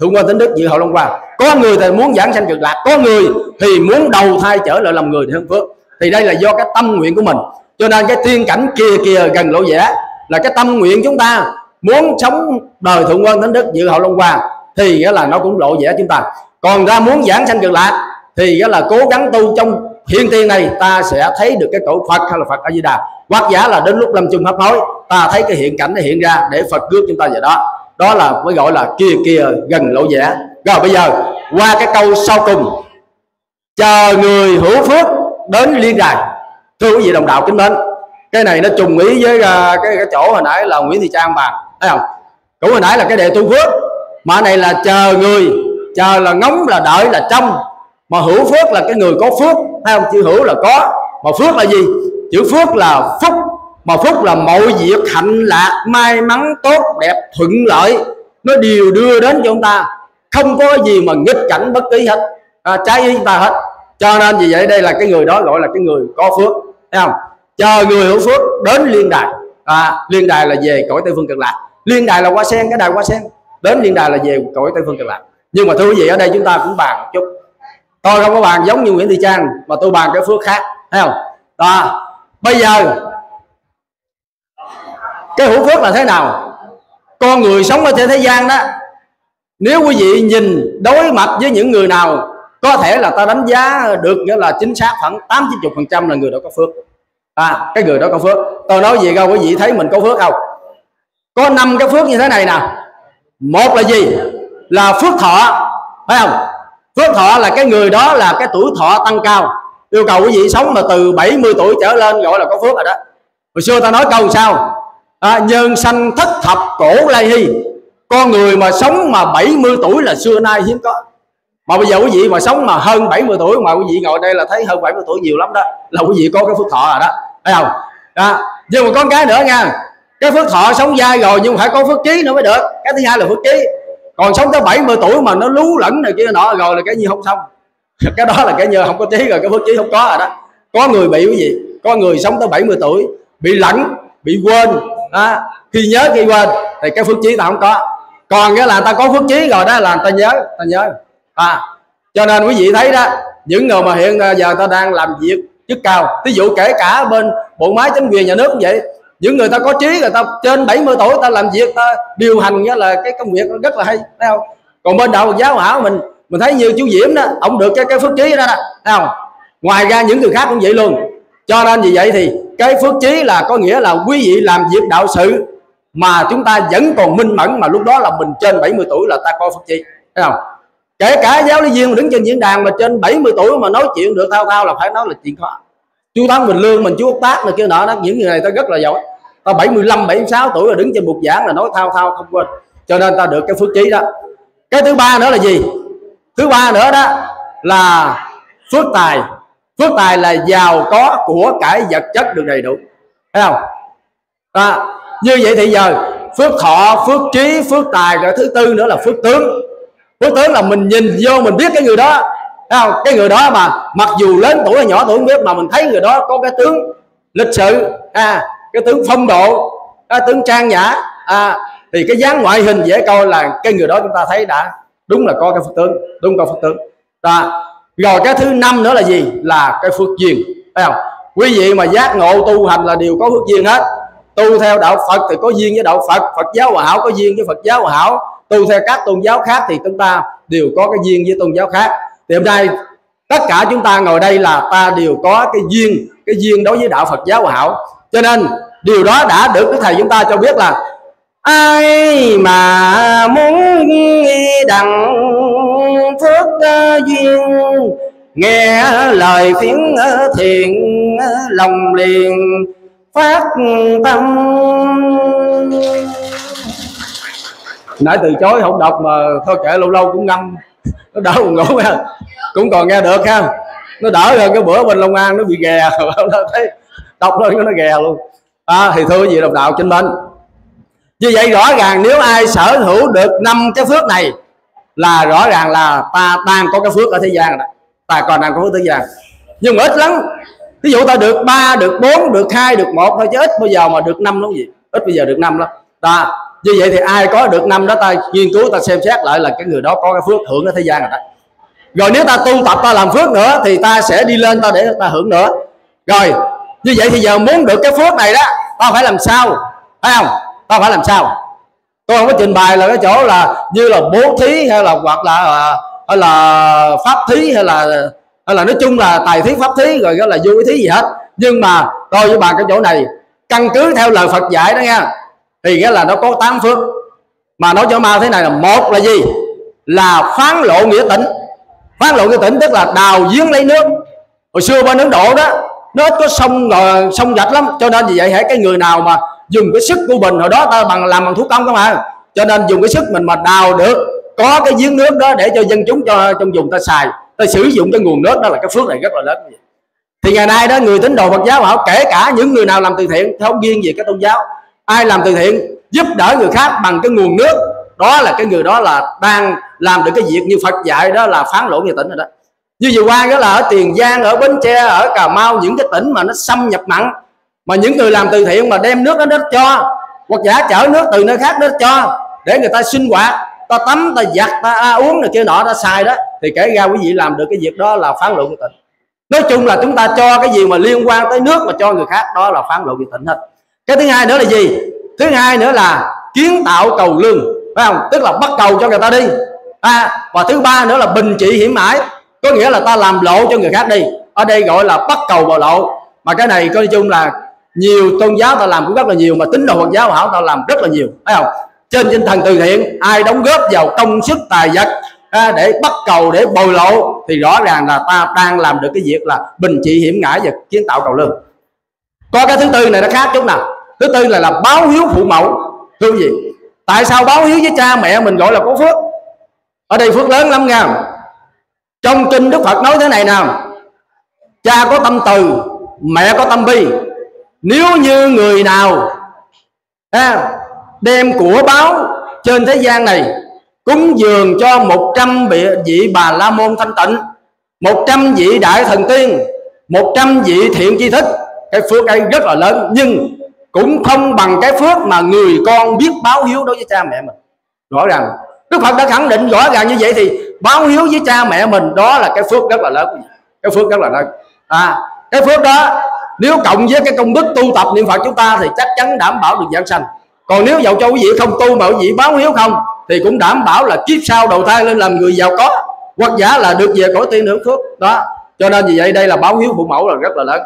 thượng quan tính đức như hậu long hoa có người thì muốn giảng sanh cực lạc, có người thì muốn đầu thai trở lại làm người để hơn phước. Thì đây là do cái tâm nguyện của mình. Cho nên cái tiên cảnh kia kia gần lộ vẻ là cái tâm nguyện chúng ta muốn sống đời thượng quan tính đức dự hậu long hoa thì nghĩa là nó cũng lộ vẻ chúng ta. Còn ra muốn giảng sanh cực lạc thì nghĩa là cố gắng tu trong hiện tiền này ta sẽ thấy được cái cõi Phật hay là Phật A Di Đà hoặc giả là đến lúc lâm chung hấp hối ta thấy cái hiện cảnh nó hiện ra để Phật cướp chúng ta vậy đó. Đó là mới gọi là kia kia gần lộ dẻ rồi bây giờ qua cái câu sau cùng. Chờ người hữu phước đến liên đài. Thưa quý vị đồng đạo kính mến cái này nó trùng ý với à, cái, cái chỗ hồi nãy là Nguyễn Thị Trang bàn thấy không? Cũng hồi nãy là cái đề tu phước mà này là chờ người chờ là ngóng là đợi là trong mà hữu phước là cái người có phước thấy không? Chữ hữu là có. Mà phước là gì? Chữ phước là phúc. Mà phúc là mọi việc hạnh lạc may mắn tốt đẹp thuận lợi. Nó đều đưa đến cho chúng ta. Không có gì mà nghịch cảnh bất kỳ hết. À, trái ý chúng ta hết. Cho nên vì vậy đây là cái người đó gọi là cái người có phước. Thấy không? Chờ người hữu phước đến liên đài. À, liên đài là về cõi tây phương cực lạc. Liên đài là hoa sen cái đài hoa sen. Đến liên đài là về cõi tây phương cực lạc. Nhưng mà thưa quý vị ở đây chúng ta cũng bàn một chút tôi không có bàn giống như nguyễn thị trang, mà tôi bàn cái phước khác, thấy không? Đó, bây giờ, cái hữu phước là thế nào? Con người sống ở trên thế gian đó, nếu quý vị nhìn đối mặt với những người nào, có thể là ta đánh giá được nghĩa là chính xác khoảng tám chín chục phần trăm là người đó có phước. À cái người đó có phước. Tôi nói gì đâu, quý vị thấy mình có phước không? Có năm cái phước như thế này nè. Một là gì? Là phước thọ phải không? Phước thọ là cái người đó là cái tuổi thọ tăng cao. Yêu cầu quý vị sống mà từ 70 tuổi trở lên gọi là có phước rồi đó. Hồi xưa ta nói câu sao? À, nhân sanh thất thập cổ lai hy. Con người mà sống mà 70 tuổi là xưa nay hiếm có. Mà bây giờ quý vị mà sống mà hơn 70 tuổi mà quý vị ngồi đây là thấy hơn 70 tuổi nhiều lắm đó là quý vị có cái phước thọ rồi đó. Thấy không? Đó. nhưng mà có cái nữa nha. Cái phước thọ sống dai rồi nhưng phải có phước trí nữa mới được. Cái thứ hai là phước trí còn sống tới 70 tuổi mà nó lú lẫn này kia nọ, rồi là cái gì không xong. Cái đó là cái như không có trí rồi, cái phước trí không có rồi đó. Có người bị cái gì? Có người sống tới 70 tuổi, bị lẫn, bị quên. Đó. khi nhớ, khi quên, thì cái phước trí ta không có. Còn cái là ta có phước trí rồi đó, là ta nhớ ta nhớ. À cho nên quý vị thấy đó, những người mà hiện giờ ta đang làm việc chức cao ví dụ kể cả bên bộ máy chính quyền nhà nước cũng vậy những người ta có trí người ta trên 70 tuổi ta làm việc ta điều hành nghĩa là cái công việc rất là hay thấy không? Còn bên đạo giáo hảo mình mình thấy như chú diễm đó ông được cái cái phước trí đó, đó thấy không? Ngoài ra những người khác cũng vậy luôn. Cho nên vì vậy thì cái phước trí là có nghĩa là quý vị làm việc đạo sự mà chúng ta vẫn còn minh mẫn mà lúc đó là mình trên 70 tuổi là ta có phước trí thấy không? Kể cả giáo lý viên đứng trên diễn đàn mà trên 70 tuổi mà nói chuyện được thao thao là phải nói là chuyện khó chú Thắng Bình Lương mình chú Úc Tác này kia nọ đó những người này ta rất là giỏi. Ta 75 76 tuổi rồi đứng trên bục giảng là nói thao thao không quên. Cho nên ta được cái phước trí đó. Cái thứ ba nữa là gì? Thứ ba nữa đó là phước tài. Phước tài là giàu có của cải vật chất được đầy đủ. Thấy không? À, như vậy thì giờ phước thọ phước trí phước tài rồi thứ tư nữa là phước tướng. Phước tướng là mình nhìn vô mình biết cái người đó thấy không? Cái người đó mà mặc dù lớn tuổi hay nhỏ tuổi không biết mà mình thấy người đó có cái tướng lịch sự à cái tướng phong độ cái tướng trang nhã à, thì cái dáng ngoại hình dễ coi là cái người đó chúng ta thấy đã đúng là có cái phước tướng đúng có phước tướng. Đó. rồi cái thứ năm nữa là gì? Là cái phước duyên. Thấy không? Quý vị mà giác ngộ tu hành là đều có phước duyên hết. Tu theo đạo Phật thì có duyên với đạo Phật Phật giáo hòa hảo có duyên với Phật giáo hòa hảo. Tu theo các tôn giáo khác thì chúng ta đều có cái duyên với tôn giáo khác thì hôm nay, tất cả chúng ta ngồi đây là ta đều có cái duyên cái duyên đối với đạo Phật giáo hòa hảo. Cho nên, điều đó đã được cái thầy chúng ta cho biết là, ai mà muốn đặng phước ờ, duyên, nghe lời phiến ờ, thiện ờ, lòng liền, phát tâm? Nãy từ chối không đọc mà thôi kệ, lâu lâu cũng ngâm nó đỡ buồn ngủ ha. Cũng còn nghe được ha. Nó đỡ hơn cái bữa bên long an nó bị ghè. Thấy đọc lên nó ghè luôn. À, thì thưa vị đồng đạo trên bên như vậy rõ ràng nếu ai sở hữu được năm cái phước này là rõ ràng là ta đang có cái phước ở thế gian đó. Ta còn đang có phước thế gian. Nhưng mà ít lắm. Ví dụ ta được ba được bốn được hai được một thôi chứ ít bao giờ mà được năm lắm gì. Ít bây giờ được năm lắm. Ta như vậy thì ai có được năm đó ta nghiên cứu, ta xem xét lại là cái người đó có cái phước hưởng ở thế gian rồi đó. Rồi nếu ta tu tập, ta làm phước nữa, thì ta sẽ đi lên ta để ta hưởng nữa. Rồi, như vậy thì giờ muốn được cái phước này đó, ta phải làm sao? Phải không? Ta phải làm sao? Tôi không có trình bày là cái chỗ là như là bố thí hay là hoặc là à, hay là pháp thí hay là hay là nói chung là tài thí, pháp thí, rồi đó là vô thí gì hết. Nhưng mà tôi với bà cái chỗ này, căn cứ theo lời Phật dạy đó nha thì nghĩa là nó có tám phước. Mà nói cho ma thế này là một là gì? Là phán lộ nghĩa tỉnh. Phán lộ nghĩa tỉnh tức là đào giếng lấy nước. Hồi xưa bên ấn độ đó, nó ít có sông rồi sông rạch lắm. Cho nên vì vậy hãy cái người nào mà dùng cái sức của mình hồi đó, ta bằng, làm bằng thủ công các bạn cho nên dùng cái sức mình mà đào được, có cái giếng nước đó để cho dân chúng cho, trong vùng ta xài, ta sử dụng cái nguồn nước đó là cái phước này rất là lớn thì ngày nay đó, người tín đồ Phật giáo họ kể cả những người nào làm từ thiện, không riêng gì cái tôn giáo ai làm từ thiện giúp đỡ người khác bằng cái nguồn nước. Đó là cái người đó là đang làm được cái việc như Phật dạy đó là phán lỗ như tỉnh rồi đó. Như vừa qua đó là ở Tiền Giang ở Bến Tre ở Cà Mau những cái tỉnh mà nó xâm nhập mặn mà những người làm từ thiện mà đem nước đó đến cho hoặc giả chở nước từ nơi khác đến cho để người ta sinh hoạt ta tắm ta giặt ta à, uống này kia nọ ta xài đó thì kể ra quý vị làm được cái việc đó là phán lộ của tỉnh. Nói chung là chúng ta cho cái gì mà liên quan tới nước mà cho người khác đó là phán lộ của tỉnh hết cái thứ hai nữa là gì? Thứ hai nữa là kiến tạo cầu lương phải không? Tức là bắt cầu cho người ta đi. À, và thứ ba nữa là bình trị hiểm mãi có nghĩa là ta làm lộ cho người khác đi. Ở đây gọi là bắt cầu vào lộ. Mà cái này coi chung là nhiều tôn giáo ta làm cũng rất là nhiều mà tín đồ Phật giáo hảo ta làm rất là nhiều phải không? Trên tinh thần từ thiện ai đóng góp vào công sức tài vật à, để bắt cầu để bồi lộ thì rõ ràng là ta đang làm được cái việc là bình trị hiểm ngã và kiến tạo cầu lương có cái thứ tư này nó khác chút nào thứ tư là là báo hiếu phụ mẫu. Thưa gì tại sao báo hiếu với cha mẹ mình gọi là có phước? Ở đây phước lớn lắm nha. Trong kinh đức phật nói thế này nào cha có tâm từ mẹ có tâm bi. Nếu như người nào à, đem của báo trên thế gian này cúng dường cho 100 vị bà la môn thanh tịnh 100 vị đại thần tiên 100 vị thiện chi thức cái phước ấy rất là lớn. Nhưng cũng không bằng cái phước mà người con biết báo hiếu đối với cha mẹ mình. Rõ ràng, Đức Phật đã khẳng định rõ ràng như vậy thì báo hiếu với cha mẹ mình, đó là cái phước rất là lớn. Cái phước rất là lớn. À cái phước đó, nếu cộng với cái công đức tu tập niệm phật chúng ta thì chắc chắn đảm bảo được giảng sanh. Còn nếu dầu cho quý vị không tu mà quý vị báo hiếu không, thì cũng đảm bảo là kiếp sau đầu thai lên làm người giàu có, hoặc giả là được về cõi tiên hưởng phước. Đó, cho nên vì vậy đây là báo hiếu phụ mẫu là rất là lớn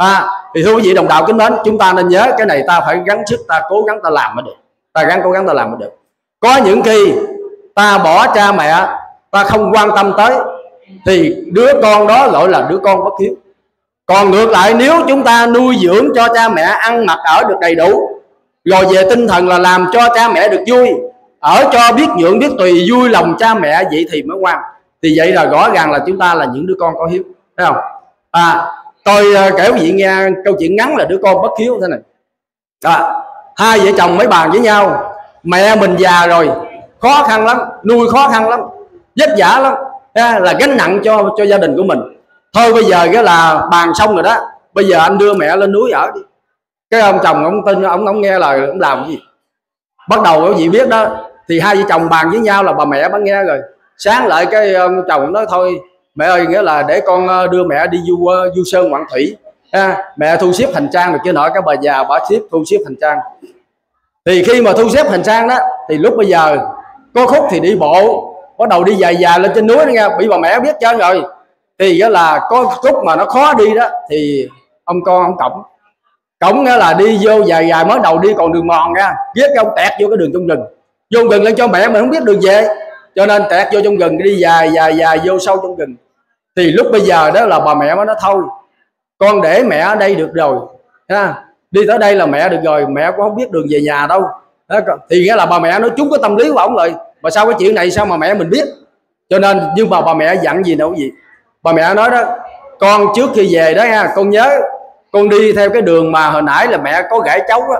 à, thì thưa quý vị đồng đạo kính mến chúng ta nên nhớ cái này ta phải gắng sức ta cố gắng ta làm mới được. Ta gắng cố gắng ta làm mới được. Có những khi ta bỏ cha mẹ ta không quan tâm tới thì đứa con đó gọi là đứa con bất hiếu. Còn ngược lại nếu chúng ta nuôi dưỡng cho cha mẹ ăn mặc ở được đầy đủ rồi về tinh thần là làm cho cha mẹ được vui ở cho biết nhượng biết tùy vui lòng cha mẹ vậy thì mới ngoan. Thì vậy là rõ ràng là chúng ta là những đứa con có hiếu thấy không? À tôi à, kể quý vị nghe câu chuyện ngắn là đứa con bất hiếu thế này. À, hai vợ chồng mới bàn với nhau. Mẹ mình già rồi khó khăn lắm nuôi khó khăn lắm vất vả lắm. Là gánh nặng cho cho gia đình của mình. Thôi bây giờ cái là bàn xong rồi đó bây giờ anh đưa mẹ lên núi ở đi. Cái ông chồng ông tin ông ông nghe lời ông làm gì? Bắt đầu quý vị biết đó thì hai vợ chồng bàn với nhau là bà mẹ bắt nghe rồi. Sáng lại cái ông chồng nói thôi mẹ ơi nghĩa là để con ờ, đưa mẹ đi du ờ, du sơn ngoạn thủy ha, mẹ thu xếp hành trang rồi kia nọ cái bà già bà xếp thu xếp hành trang. Thì khi mà thu xếp hành trang đó thì lúc bây giờ có khúc thì đi bộ bắt đầu đi dài dài lên trên núi đó nghe. Bị bà mẹ biết trơn rồi? Thì đó là có khúc mà nó khó đi đó thì ông con ông cổng. Cổng nghĩa là đi vô dài dài mới đầu đi còn đường mòn nha. Ghét cái ông tẹt vô cái đường trong rừng. Vô rừng lên cho mẹ mình không biết đường về cho nên tẹt vô trong rừng đi dài dài dài vô sâu trong rừng thì lúc bây giờ đó là bà mẹ mới nói thôi con để mẹ ở đây được rồi ha? Đi tới đây là mẹ được rồi mẹ cũng không biết đường về nhà đâu. Đó, thì nghĩa là bà mẹ nói chúng có tâm lý của ông rồi mà sao cái chuyện này sao mà mẹ mình biết? Cho nên nhưng mà bà mẹ dặn gì đâu gì? Bà mẹ nói đó con trước khi về đó ha con nhớ con đi theo cái đường mà hồi nãy là mẹ có gãi cháu á.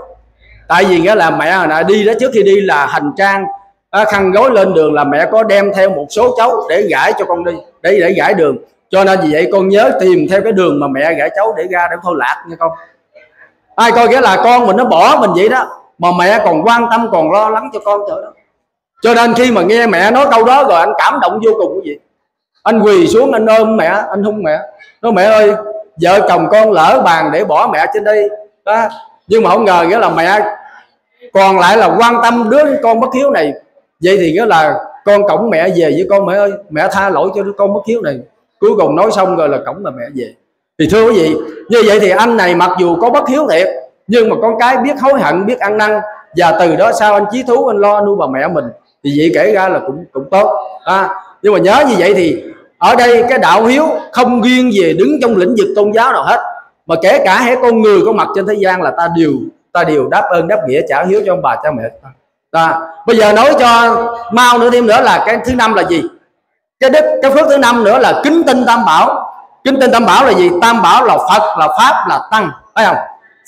Tại vì nghĩa là mẹ hồi nãy đi đó trước khi đi là hành trang khăn gối lên đường là mẹ có đem theo một số cháu để gãi cho con đi, để để gãi đường. Cho nên vì vậy con nhớ tìm theo cái đường mà mẹ gãi cháu để ra để thôi lạc nha con. Ai coi nghĩa là con mình nó bỏ mình vậy đó, mà mẹ còn quan tâm, còn lo lắng cho con trời đó cho nên khi mà nghe mẹ nói câu đó rồi anh cảm động vô cùng cái gì anh quỳ xuống, anh ôm mẹ, anh hung mẹ. Nói, mẹ ơi, vợ chồng con lỡ bàn để bỏ mẹ trên đây. Đó. Nhưng mà không ngờ nghĩa là mẹ còn lại là quan tâm đứa con bất hiếu này vậy thì nghĩa là con cổng mẹ về với con mẹ ơi mẹ tha lỗi cho đứa con bất hiếu này. Cuối cùng nói xong rồi là cổng là mẹ về. Thì thưa quý vị như vậy thì anh này mặc dù có bất hiếu thiệt nhưng mà con cái biết hối hận biết ăn năn và từ đó sau anh chí thú anh lo nuôi bà mẹ mình thì vậy kể ra là cũng cũng tốt. À, nhưng mà nhớ như vậy thì ở đây cái đạo hiếu không riêng về đứng trong lĩnh vực tôn giáo nào hết mà kể cả hết con người có mặt trên thế gian là ta đều ta đều đáp ơn đáp nghĩa trả hiếu cho ông bà cha mẹ đó. bây giờ nói cho mau nữa thêm nữa là cái thứ năm là gì? Cái đức cái phước thứ năm nữa là kính tinh tam bảo. Kính tinh tam bảo là gì? Tam bảo là phật là pháp là tăng. Thấy không?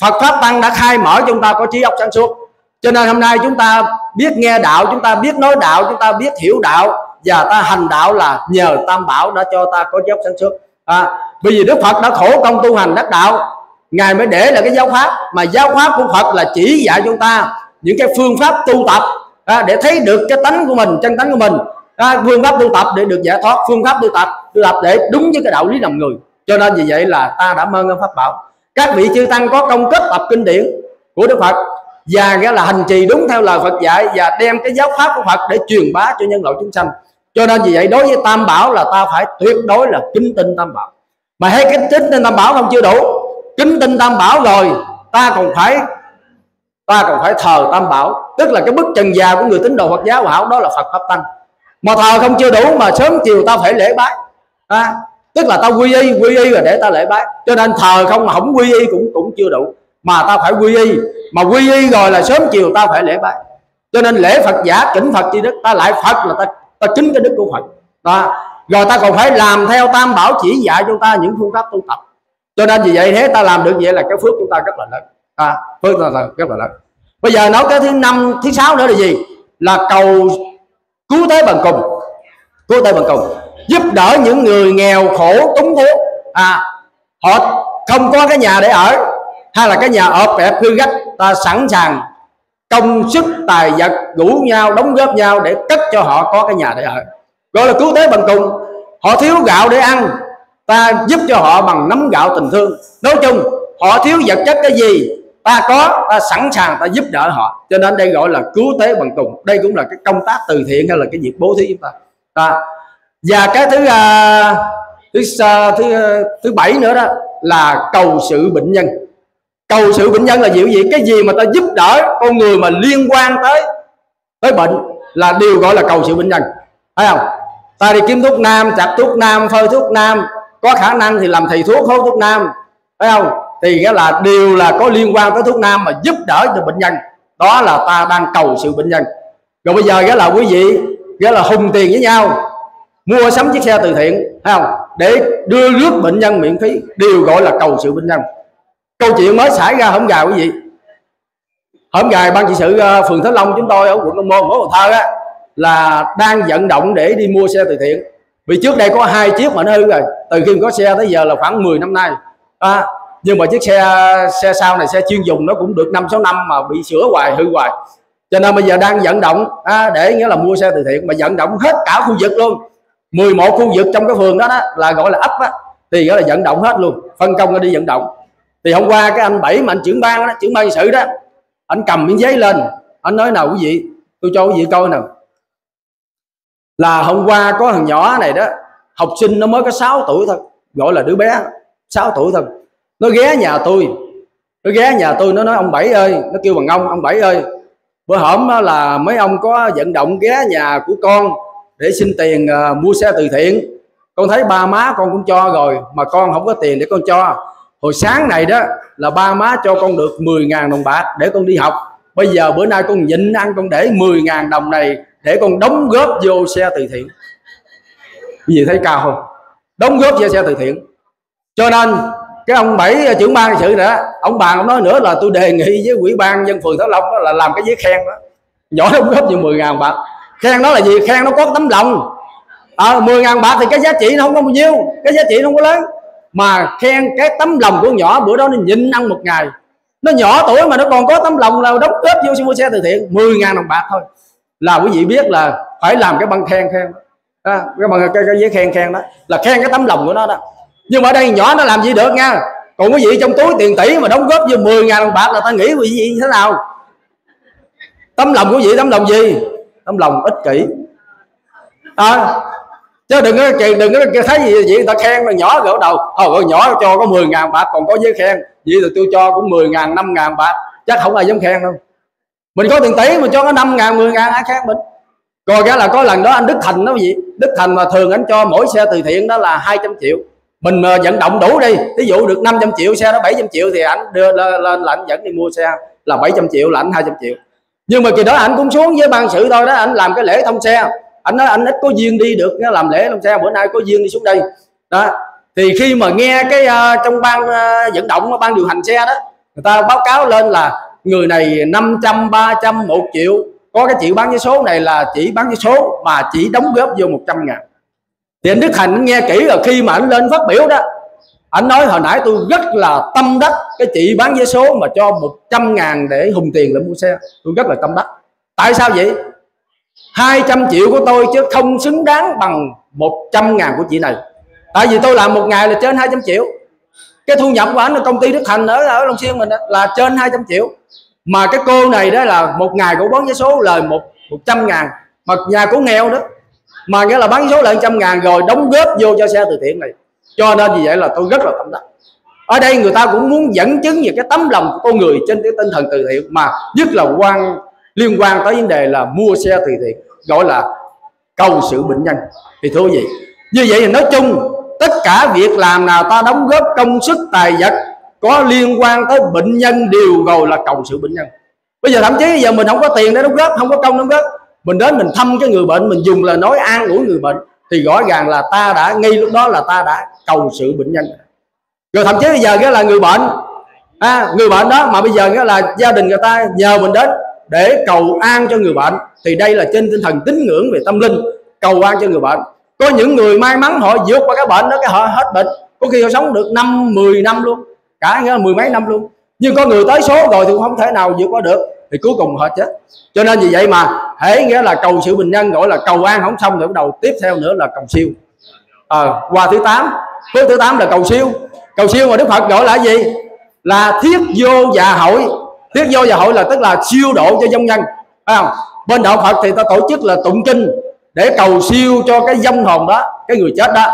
Phật pháp tăng đã khai mở chúng ta có trí óc sáng suốt. Cho nên hôm nay chúng ta biết nghe đạo chúng ta biết nói đạo chúng ta biết hiểu đạo và ta hành đạo là nhờ tam bảo đã cho ta có dốc sáng suốt. À, bởi vì đức phật đã khổ công tu hành đắc đạo ngài mới để là cái giáo pháp. Mà giáo pháp của phật là chỉ dạy chúng ta những cái phương pháp tu tập à, để thấy được cái tánh của mình chân tánh của mình à, phương pháp tu tập để được giải thoát phương pháp tu tập tu tập để đúng với cái đạo lý làm người. Cho nên vì vậy là ta đã mơn ơn pháp bảo các vị chư tăng có công kết tập kinh điển của đức phật và nghĩa là hành trì đúng theo lời phật dạy và đem cái giáo pháp của phật để truyền bá cho nhân loại chúng sanh. Cho nên vì vậy đối với tam bảo là ta phải tuyệt đối là kính tin tam bảo. Mà hay cái kính tin tam bảo không chưa đủ? Kính tin tam bảo rồi ta còn phải ta còn phải thờ tam bảo. Tức là cái bức trần già của người tín đồ Phật giáo hảo đó là Phật pháp tăng. Mà thờ không chưa đủ mà sớm chiều ta phải lễ bái. À, tức là ta quy y quy y rồi để ta lễ bái. Cho nên thờ không mà không quy y cũng cũng chưa đủ. Mà ta phải quy y. Mà quy y rồi là sớm chiều ta phải lễ bái. Cho nên lễ Phật giả kính Phật chi đức ta lại Phật là ta ta kính cái đức của Phật. Đó. rồi ta còn phải làm theo tam bảo chỉ dạy cho ta những phương pháp tu tập. Cho nên vì vậy thế ta làm được vậy là cái phước chúng ta rất là lớn à, phước ta rất là lớn bây giờ nói cái thứ năm thứ sáu nữa là gì? Là cầu cứu tế bằng cùng. Cứu tế bằng cùng. Giúp đỡ những người nghèo khổ túng thiếu à họ không có cái nhà để ở hay là cái nhà ở kẹp hư gách ta sẵn sàng công sức tài vật rủ nhau đóng góp nhau để cất cho họ có cái nhà để ở. Gọi là cứu tế bằng cùng. Họ thiếu gạo để ăn ta giúp cho họ bằng nắm gạo tình thương. Nói chung họ thiếu vật chất cái gì? Ta có ta sẵn sàng ta giúp đỡ họ. Cho nên đây gọi là cứu tế bằng cùng đây cũng là cái công tác từ thiện hay là cái việc bố thí chúng ta. À. và cái thứ uh, thứ uh, thứ uh, thứ bảy nữa đó là cầu sự bệnh nhân. Cầu sự bệnh nhân là gì? Gì? Cái gì mà ta giúp đỡ con người mà liên quan tới tới bệnh là điều gọi là cầu sự bệnh nhân. Thấy không? Ta đi kiếm thuốc nam chặt thuốc nam phơi thuốc nam. Có khả năng thì làm thầy thuốc hốt thuốc nam. Thấy không? Thì nghĩa là điều là có liên quan tới thuốc nam mà giúp đỡ cho bệnh nhân. Đó là ta đang cầu sự bệnh nhân. Rồi bây giờ cái là quý vị cái là hùng tiền với nhau mua sắm chiếc xe từ thiện thấy không? Để đưa rước bệnh nhân miễn phí đều gọi là cầu sự bệnh nhân. Câu chuyện mới xảy ra hôm gà quý vị. Hôm gà ban trị sự ờ, phường Thới Long chúng tôi ở quận Long Môn thành Cần Thơ á là đang vận động để đi mua xe từ thiện. Vì trước đây có hai chiếc mà nó hư rồi. Từ khi có xe tới giờ là khoảng 10 năm nay. À, nhưng mà chiếc xe xe sau này xe chuyên dùng nó cũng được năm sáu năm mà bị sửa hoài hư hoài. Cho nên bây giờ đang vận động à, để nghĩa là mua xe từ thiện mà vận động hết cả khu vực luôn. 11 khu vực trong cái phường đó, đó là gọi là ấp á thì gọi là vận động hết luôn phân công đi vận động. Thì hôm qua cái anh bảy mà anh trưởng ban đó trưởng ban sự đó anh cầm miếng giấy lên anh nói nào quý vị tôi cho quý vị coi nào. Là hôm qua có thằng nhỏ này đó học sinh nó mới có 6 tuổi thôi gọi là đứa bé 6 tuổi thôi nó ghé nhà tôi. Nó ghé nhà tôi nó nói ông bảy ơi. Nó kêu bằng ông ông bảy ơi bữa hổm là mấy ông có vận động ghé nhà của con để xin tiền uh, mua xe từ thiện. Con thấy ba má con cũng cho rồi mà con không có tiền để con cho. Hồi sáng này đó là ba má cho con được 10.000 đồng bạc để con đi học. Bây giờ bữa nay con nhịn ăn con để 10.000 đồng này để con đóng góp vô xe từ thiện. Gì thấy cao không? Đóng góp vô xe từ thiện. Cho nên cái ông bảy ờ, trưởng ban sự nữa. Ông bàn ông nói nữa là tôi đề nghị với quỹ ban dân phường thảo long đó là làm cái giấy khen đó. Nhỏ đóng góp như 10 ngàn bạc. Khen đó là gì? Khen nó có tấm lòng. Ờ, à, 10 ngàn bạc thì cái giá trị nó không có bao nhiêu. Cái giá trị nó không có lớn. Mà khen cái tấm lòng của nhỏ bữa đó nó nhịn ăn một ngày. Nó nhỏ tuổi mà nó còn có tấm lòng là đóng góp vô mua xe từ thiện. 10 ngàn đồng bạc thôi. Là quý vị biết là phải làm cái băng khen khen à, cái bằng cái, cái giấy khen khen đó. Là khen cái tấm lòng của nó đó nhưng mà ở đây nhỏ nó làm gì được nha? Còn quý vị trong túi tiền tỷ mà đóng góp vô 10 ngàn đồng bạc là ta nghĩ quý vị như thế nào? Tấm lòng của quý vị tấm lòng gì? Tấm lòng ích kỷ. À, chứ đừng có đừng có thấy gì vậy? Người ta khen là nhỏ gỡ đầu. Thôi nhỏ cho có 10 ngàn bạc còn có giấy khen. Vậy thì tôi cho cũng 10 ngàn 5 ngàn bạc. Chắc không ai dám khen đâu. Mình có tiền tỷ mà cho có 5 ngàn 10 ngàn ai khen mình? Rồi cái là có lần đó anh Đức Thành nó gì? Đức Thành mà thường anh cho mỗi xe từ thiện đó là 200 triệu mình ờ, vận động đủ đi. Ví dụ được 500 triệu xe đó 700 triệu thì anh đưa lên, lên là anh dẫn đi mua xe. Là 700 triệu là anh 200 triệu. Nhưng mà kỳ đó anh cũng xuống với ban sự thôi đó anh làm cái lễ thông xe. Anh nói anh ít có duyên đi được làm lễ thông xe bữa nay có duyên đi xuống đây. Đó. Thì khi mà nghe cái uh, trong ban uh, vận động ban điều hành xe đó người ta báo cáo lên là người này 500 300 1 triệu. Có cái chị bán vé số này là chỉ bán vé số mà chỉ đóng góp vô 100 ngàn thì anh Đức Thành nghe kỹ rồi khi mà anh lên phát biểu đó anh nói hồi nãy tôi rất là tâm đắc cái chị bán vé số mà cho 100 ngàn để hùng tiền để mua xe. Tôi rất là tâm đắc. Tại sao vậy? 200 triệu của tôi chứ không xứng đáng bằng 100 ngàn của chị này. Tại vì tôi làm một ngày là trên 200 triệu. Cái thu nhập của anh là công ty Đức Thành ở ở Long Xuyên mình đó, là trên 200 triệu. Mà cái cô này đó là một ngày của bán vé số lời một một trăm ngàn. Mà nhà cũng nghèo đó mà nghĩa là bán số lượng trăm ngàn rồi, đóng góp vô cho xe từ thiện này. Cho nên vì vậy là tôi rất là tâm đắc. Ở đây người ta cũng muốn dẫn chứng về cái tấm lòng của con người trên cái tinh thần từ thiện, mà nhất là quan, liên quan tới vấn đề là mua xe từ thiện, gọi là cầu sự bệnh nhân. Thì thưa gì như vậy thì nói chung, tất cả việc làm nào ta đóng góp công sức, tài vật có liên quan tới bệnh nhân đều gọi là cầu sự bệnh nhân. Bây giờ thậm chí giờ mình không có tiền để đóng góp, không có công đóng góp mình đến mình thăm cái người bệnh mình dùng lời nói an ủi người bệnh thì rõ ràng là ta đã ngay lúc đó là ta đã cầu sự bệnh nhân. Rồi thậm chí bây giờ cái là người bệnh à, người bệnh đó mà bây giờ cái là gia đình người ta nhờ mình đến để cầu an cho người bệnh thì đây là trên tinh thần tín ngưỡng về tâm linh cầu an cho người bệnh. Có những người may mắn họ vượt qua cái bệnh đó cái họ hết bệnh có khi họ sống được năm 10 năm luôn cả nghĩa là mười mấy năm luôn. Nhưng có người tới số rồi thì cũng không thể nào vượt qua được thì cuối cùng họ chết. Cho nên vì vậy mà hễ nghĩa là cầu sự bình nhân gọi là cầu an không xong rồi bắt đầu tiếp theo nữa là cầu siêu. À, qua thứ tám. Phước thứ tám là cầu siêu. Cầu siêu mà đức phật gọi là gì? Là thiết vô dạ hội thiết vô dạ hội là tức là siêu độ cho dân. Nhân phải không? Bên đạo phật thì ta tổ chức là tụng kinh để cầu siêu cho cái dông hồn đó cái người chết đó.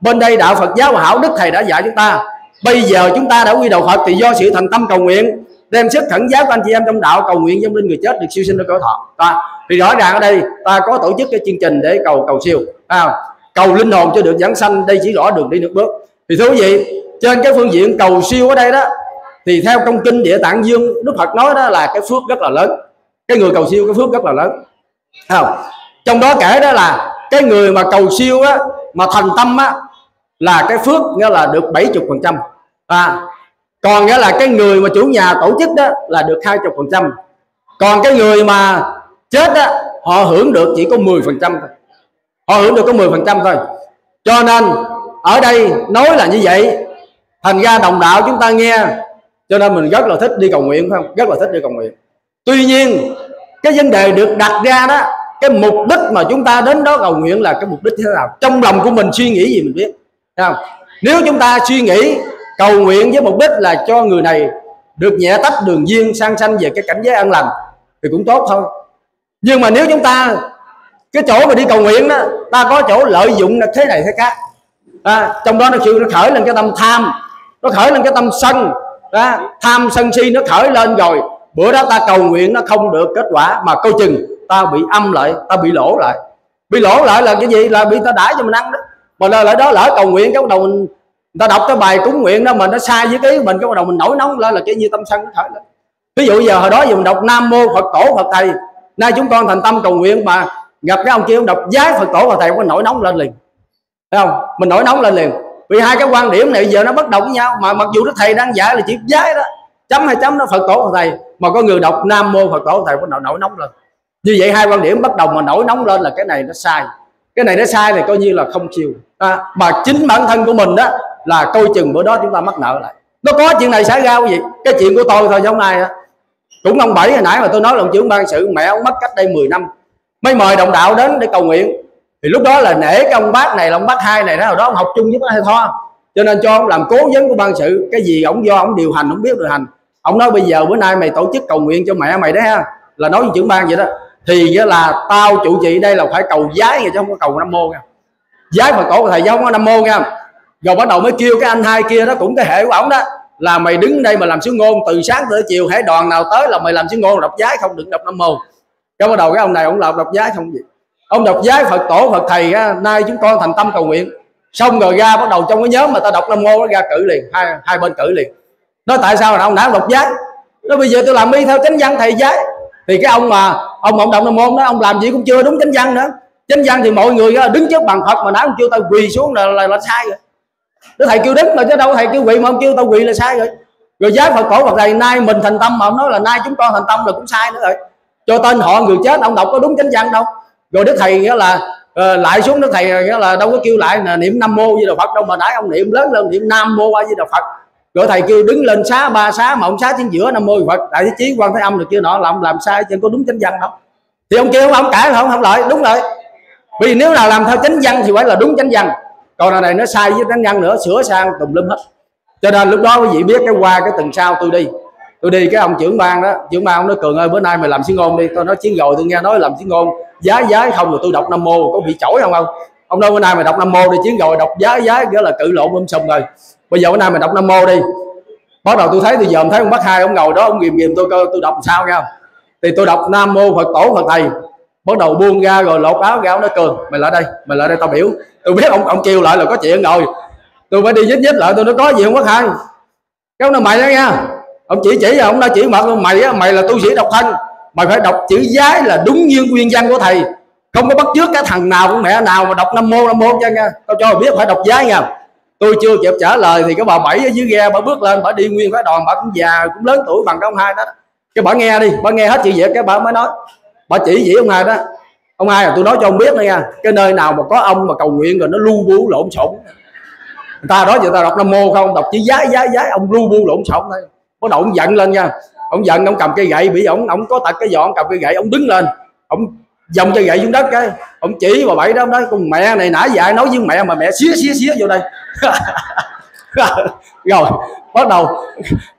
Bên đây đạo phật giáo và hảo đức thầy đã dạy chúng ta. Bây giờ chúng ta đã quy đầu phật thì do sự thành tâm cầu nguyện đem sức khẩn giáo của anh chị em trong đạo cầu nguyện dâng linh người chết được siêu sinh được cõi thọ. Ta thì rõ ràng ở đây ta có tổ chức cái chương trình để cầu cầu siêu. À, cầu linh hồn cho được giảng sanh đây chỉ rõ đường đi nước bước. Thì thưa quý vị trên cái phương diện cầu siêu ở đây đó thì theo trong kinh địa tạng dương đức phật nói đó là cái phước rất là lớn. Cái người cầu siêu cái phước rất là lớn. Không? Trong đó kể đó là cái người mà cầu siêu á mà thành tâm á là cái phước nghĩa là được 70 phần trăm. À, còn nghĩa là cái người mà chủ nhà tổ chức đó là được 20 phần trăm. Còn cái người mà chết đó, họ hưởng được chỉ có 10 phần trăm thôi. Họ hưởng được có 10 phần trăm thôi. Cho nên, ở đây nói là như vậy. Thành ra đồng đạo chúng ta nghe. Cho nên mình rất là thích đi cầu nguyện, phải không? Rất là thích đi cầu nguyện. Tuy nhiên, cái vấn đề được đặt ra đó, cái mục đích mà chúng ta đến đó cầu nguyện là cái mục đích thế nào? Trong lòng của mình suy nghĩ gì mình biết không? Nếu chúng ta suy nghĩ cầu nguyện với mục đích là cho người này được nhẹ tách đường duyên sang sanh về cái cảnh giới an lành thì cũng tốt thôi. Nhưng mà nếu chúng ta cái chỗ mà đi cầu nguyện đó ta có chỗ lợi dụng là thế này thế khác. À, trong đó nó chịu nó khởi lên cái tâm tham nó khởi lên cái tâm sân. À, tham sân si nó khởi lên rồi bữa đó ta cầu nguyện nó không được kết quả mà câu chừng ta bị âm lại ta bị lỗ lại. Bị lỗ lại là cái gì? Là bị ta đãi cho mình ăn đó. Mà lỡ lại đó lỡ cầu nguyện cái đầu mình ta đọc cái bài cúng nguyện đó mà nó sai với cái mình cái bắt đầu mình nổi nóng lên là cái như tâm sân nó khởi lên. Ví dụ giờ hồi đó giờ mình đọc nam mô phật tổ phật thầy nay chúng con thành tâm cầu nguyện mà gặp cái ông kia ông đọc giái phật tổ phật thầy có nổi nóng lên liền. Thấy không? Mình nổi nóng lên liền. Vì hai cái quan điểm này giờ nó bất đồng với nhau mà mặc dù đức thầy đang dạy là chỉ giái đó chấm hay chấm nó phật tổ phật thầy mà có người đọc nam mô phật tổ thầy có nổi, nổi nóng lên. Như vậy hai quan điểm bất đồng mà nổi nóng lên là cái này nó sai. Cái này nó sai thì coi như là không chiều à, mà chính bản thân của mình đó là coi chừng bữa đó chúng ta mắc nợ lại. Nó có chuyện này xảy ra cái gì? Cái chuyện của tôi thôi giống ai á. Cũng ông bảy hồi nãy mà tôi nói là ông trưởng ban sự, mẹ ông mất cách đây 10 năm. Mới mời đồng đạo đến để cầu nguyện. Thì lúc đó là nể cái ông bác này là ông bác hai này đó, hồi đó ông học chung với bác hai thoa. Cho nên cho ông làm cố vấn của ban sự, cái gì ông do ông điều hành ông biết điều hành. Ông nói bây giờ bữa nay mày tổ chức cầu nguyện cho mẹ mày đấy ha. Là nói với trưởng ban vậy đó. Thì là tao chủ trì đây là phải cầu giái chứ không có cầu nam mô nha. Giái mà tổ thầy giáo không có nam mô nha rồi bắt đầu mới kêu cái anh hai kia đó cũng cái hệ của ổng đó là mày đứng đây mà làm sứ ngôn từ sáng tới chiều hãy đoàn nào tới là mày làm sứ ngôn đọc giái không được đọc năm mô. Cái bắt đầu cái ông này ông làm đọc giái không gì. Ông đọc giái phật tổ phật thầy á, nay chúng con thành tâm cầu nguyện. Xong rồi ra bắt đầu trong cái nhóm mà ta đọc năm ngôn nó ra cử liền hai hai bên cử liền. Nói tại sao là ông đã đọc giái nó bây giờ tôi làm y theo chánh văn thầy giái thì cái ông mà ông ông đọc năm môn đó ông làm gì cũng chưa đúng chánh văn nữa. Chánh văn thì mọi người đứng trước bàn phật mà nói ông kêu tao quỳ xuống là là, là sai rồi. Đức thầy kêu đứng mà chứ đâu thầy kêu quỳ mà ông kêu tao quỳ là sai rồi. Rồi giá phật cổ phật thầy nay mình thành tâm mà ông nói là nay chúng con thành tâm là cũng sai nữa rồi. Cho tên họ người chết ông đọc có đúng chánh văn đâu. Rồi đức thầy nghĩa là uh, lại xuống đức thầy nghĩa là đâu có kêu lại là niệm nam mô với đạo phật đâu mà nãy ông niệm lớn lên niệm nam mô a di đà phật. Rồi thầy kêu đứng lên xá ba xá mà ông xá trên giữa năm mô phật. Đại thế chí quan thế âm được chưa nọ làm làm sai chứ có đúng chánh văn đâu. Thì ông kêu ông cãi không không lợi đúng rồi. Vì nếu nào làm theo chánh văn thì phải là đúng chánh văn còn này, này nó sai với đánh nhân nữa sửa sang tùm lum hết. Cho nên lúc đó quý vị biết cái qua cái tuần sau tôi đi. Tôi đi cái ông trưởng ban đó trưởng ban ông nói cường ơi bữa nay mày làm xí ngôn đi. Tôi nói chiến rồi tôi nghe nói làm xí ngôn giá giá không rồi tôi đọc nam mô có bị chổi không không ông nói bữa nay mày đọc nam mô đi chiến rồi đọc giá giá nghĩa là cự lộn um sùm rồi. Bây giờ bữa nay mày đọc nam mô đi. Bắt đầu tôi thấy tôi dòm thấy ông bác hai ông ngồi đó ông ghìm ghìm tôi tôi đọc sao nha thì tôi đọc nam mô phật tổ phật thầy bắt đầu buông ra rồi lột áo ra nó cường, mày lại đây, mày lại đây, tao biểu. Tôi biết ông ông kêu lại là có chuyện rồi. Tôi phải đi nhích nhích lại, tôi nó có gì không có hai cái ông mày đó nha. Ông chỉ chỉ ông đã chỉ mặt mày á, mày là tu sĩ độc thân, mày phải đọc chữ giái là đúng như nguyên văn của thầy. Không có bắt chước cái thằng nào cũng mẹ nào mà đọc nam mô nam mô cho nha. Tao cho mày biết phải đọc giái nha. Tôi chưa kịp trả lời thì cái bà bảy ở dưới ghe bà bước lên, bà đi nguyên cái đoàn, bà cũng già, cũng lớn tuổi bằng cái ông hai đó. Cái bà nghe đi, bà nghe hết chuyện vậy cái bà mới nói bà chỉ vậy ông hai đó. Ông hai là tôi nói cho ông biết nha, cái nơi nào mà có ông mà cầu nguyện rồi nó lu bu lộn xộn. Người ta đó giờ ta đọc nam mô không? Đọc chỉ giá giá giá ông lu bu lộn xộn thôi. Bắt đầu ông giận lên nha. Ông giận, ông cầm cây gậy bị ông ông có tật cái dọn ông cầm cây gậy, ông đứng lên. Ông dòng cây gậy xuống đất cái, ông chỉ bà bảy đó ông nói con mẹ này nãy dạy nói với mẹ mà mẹ xía xía xía vô đây. Rồi, bắt đầu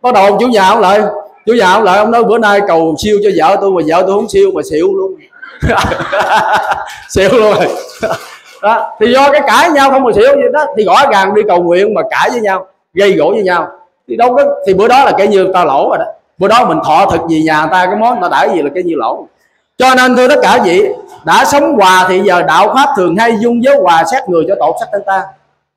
bắt đầu ông chủ nhà ông lại chú nhà ông lại ông nói bữa nay cầu siêu cho vợ tôi mà vợ tôi không siêu mà xỉu luôn. Xỉu luôn. Rồi đó. thì do cái cãi nhau không mà xỉu gì đó, thì rõ ràng đi cầu nguyện mà cãi với nhau, gây gỗ với nhau. Thì đâu có, thì bữa đó là cái như ta lỗ rồi đó. Bữa đó mình thọ thực gì nhà ta, cái món ta đãi gì là cái như lỗ. Cho nên thưa tất cả vị, đã sống hòa thì giờ đạo pháp thường hay dung với hòa xét người cho tội sát tên ta.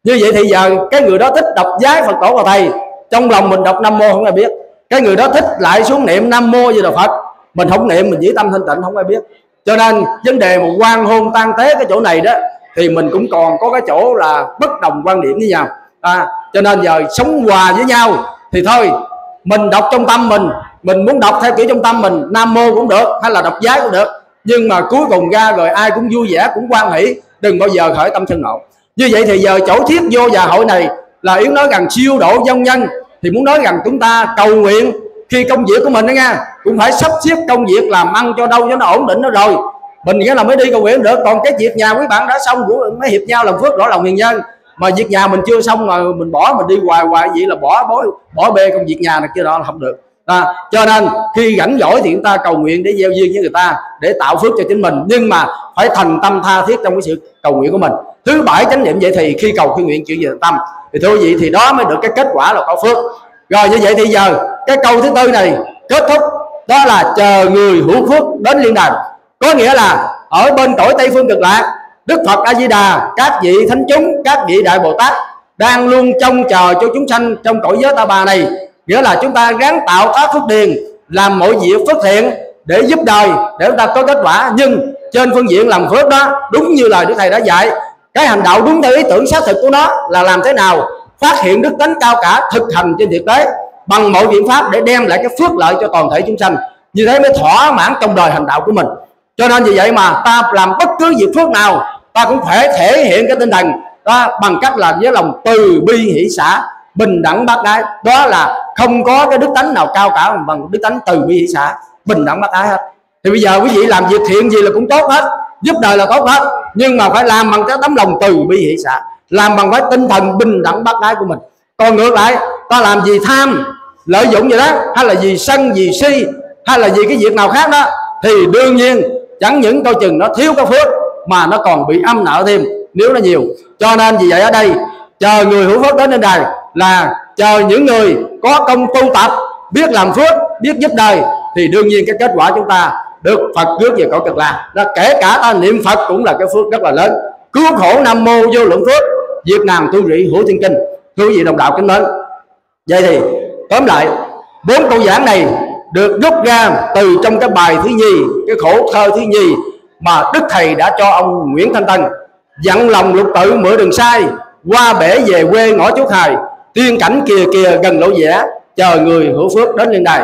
Như vậy thì giờ cái người đó thích đọc giái phật tổ và thầy, trong lòng mình đọc nam mô không ai biết cái người đó thích lại xuống niệm nam mô như là phật. Mình không niệm mình chỉ tâm thanh tịnh không ai biết. Cho nên vấn đề một quan hôn tan tế cái chỗ này đó thì mình cũng còn có cái chỗ là bất đồng quan điểm với nhau. À, cho nên giờ sống hòa với nhau thì thôi mình đọc trong tâm mình mình muốn đọc theo kiểu trong tâm mình nam mô cũng được hay là đọc giái cũng được. Nhưng mà cuối cùng ra rồi ai cũng vui vẻ cũng quan hỷ đừng bao giờ khởi tâm sân nộ như vậy thì giờ chỗ thiết vô nhà hội này là yến nói rằng siêu độ dân nhân thì muốn nói rằng chúng ta cầu nguyện khi công việc của mình đó nha cũng phải sắp xếp công việc làm ăn cho đâu cho nó ổn định nó rồi. Mình nghĩa là mới đi cầu nguyện được còn cái việc nhà quý bạn đã xong mới hiệp nhau làm phước rõ lòng hiền nhân. Mà việc nhà mình chưa xong mà mình bỏ mình đi hoài hoài vậy là bỏ bỏ bỏ bê công việc nhà này kia đó là không được. À, cho nên khi rảnh rỗi thì chúng ta cầu nguyện để gieo duyên với người ta để tạo phước cho chính mình. Nhưng mà phải thành tâm tha thiết trong cái sự cầu nguyện của mình. Thứ bảy chánh niệm vậy thì khi cầu khi nguyện chuyện gì tâm thì thưa quý vị, thì đó mới được cái kết quả là có phước. Rồi như vậy thì giờ, cái câu thứ tư này kết thúc, đó là chờ người hữu phước đến liên đàn có nghĩa là ở bên cõi tây phương cực lạc, đức phật a di đà các vị thánh chúng, các vị đại bồ tát đang luôn trông chờ cho chúng sanh trong cõi giới ta bà này. Nghĩa là chúng ta gắng tạo tác phước điền, làm mọi việc phước thiện để giúp đời, để chúng ta có kết quả. Nhưng trên phương diện làm phước đó, đúng như lời đức thầy đã dạy cái hành đạo đúng theo ý tưởng xác thực của nó là làm thế nào phát hiện đức tánh cao cả, thực hành trên thực tế bằng mọi biện pháp để đem lại cái phước lợi cho toàn thể chúng sanh. Như thế mới thỏa mãn trong đời hành đạo của mình. Cho nên vì vậy mà ta làm bất cứ việc phước nào, ta cũng phải thể hiện cái tinh thần đó bằng cách là với lòng từ bi hỷ xã bình đẳng bác ái. Đó là không có cái đức tánh nào cao cả bằng đức tánh từ bi hỷ xã bình đẳng bác ái hết. Thì bây giờ quý vị làm việc thiện gì là cũng tốt hết, giúp đời là tốt hết nhưng mà phải làm bằng cái tấm lòng từ bi hỷ xã, làm bằng cái tinh thần bình đẳng bác ái của mình. Còn ngược lại, ta làm gì tham, lợi dụng gì đó, hay là gì sân gì si, hay là gì cái việc nào khác đó, thì đương nhiên, chẳng những coi chừng nó thiếu cái phước, mà nó còn bị âm nợ thêm, nếu nó nhiều. Cho nên vì vậy ở đây, chờ người hữu phước đến lên đài là chờ những người có công tu tập, biết làm phước, biết giúp đời, thì đương nhiên cái kết quả chúng ta được Phật rước về cõi cực lạc. Đó, kể cả ta niệm Phật cũng là cái phước rất là lớn. Cứu khổ nam mô vô lượng phước, Việt Nam tu rị hữu thiên kinh. Thưa quý vị đồng đạo kính mến, vậy thì tóm lại, bốn câu giảng này được rút ra từ trong cái bài thứ nhì, cái khổ thơ thứ nhì mà đức thầy đã cho ông nguyễn thanh tân dặn lòng lục tự mượn đường sai, qua bể về quê ngõ chú hài tiên cảnh kìa kìa gần lỗ vẽ, chờ người hữu phước đến lên đài.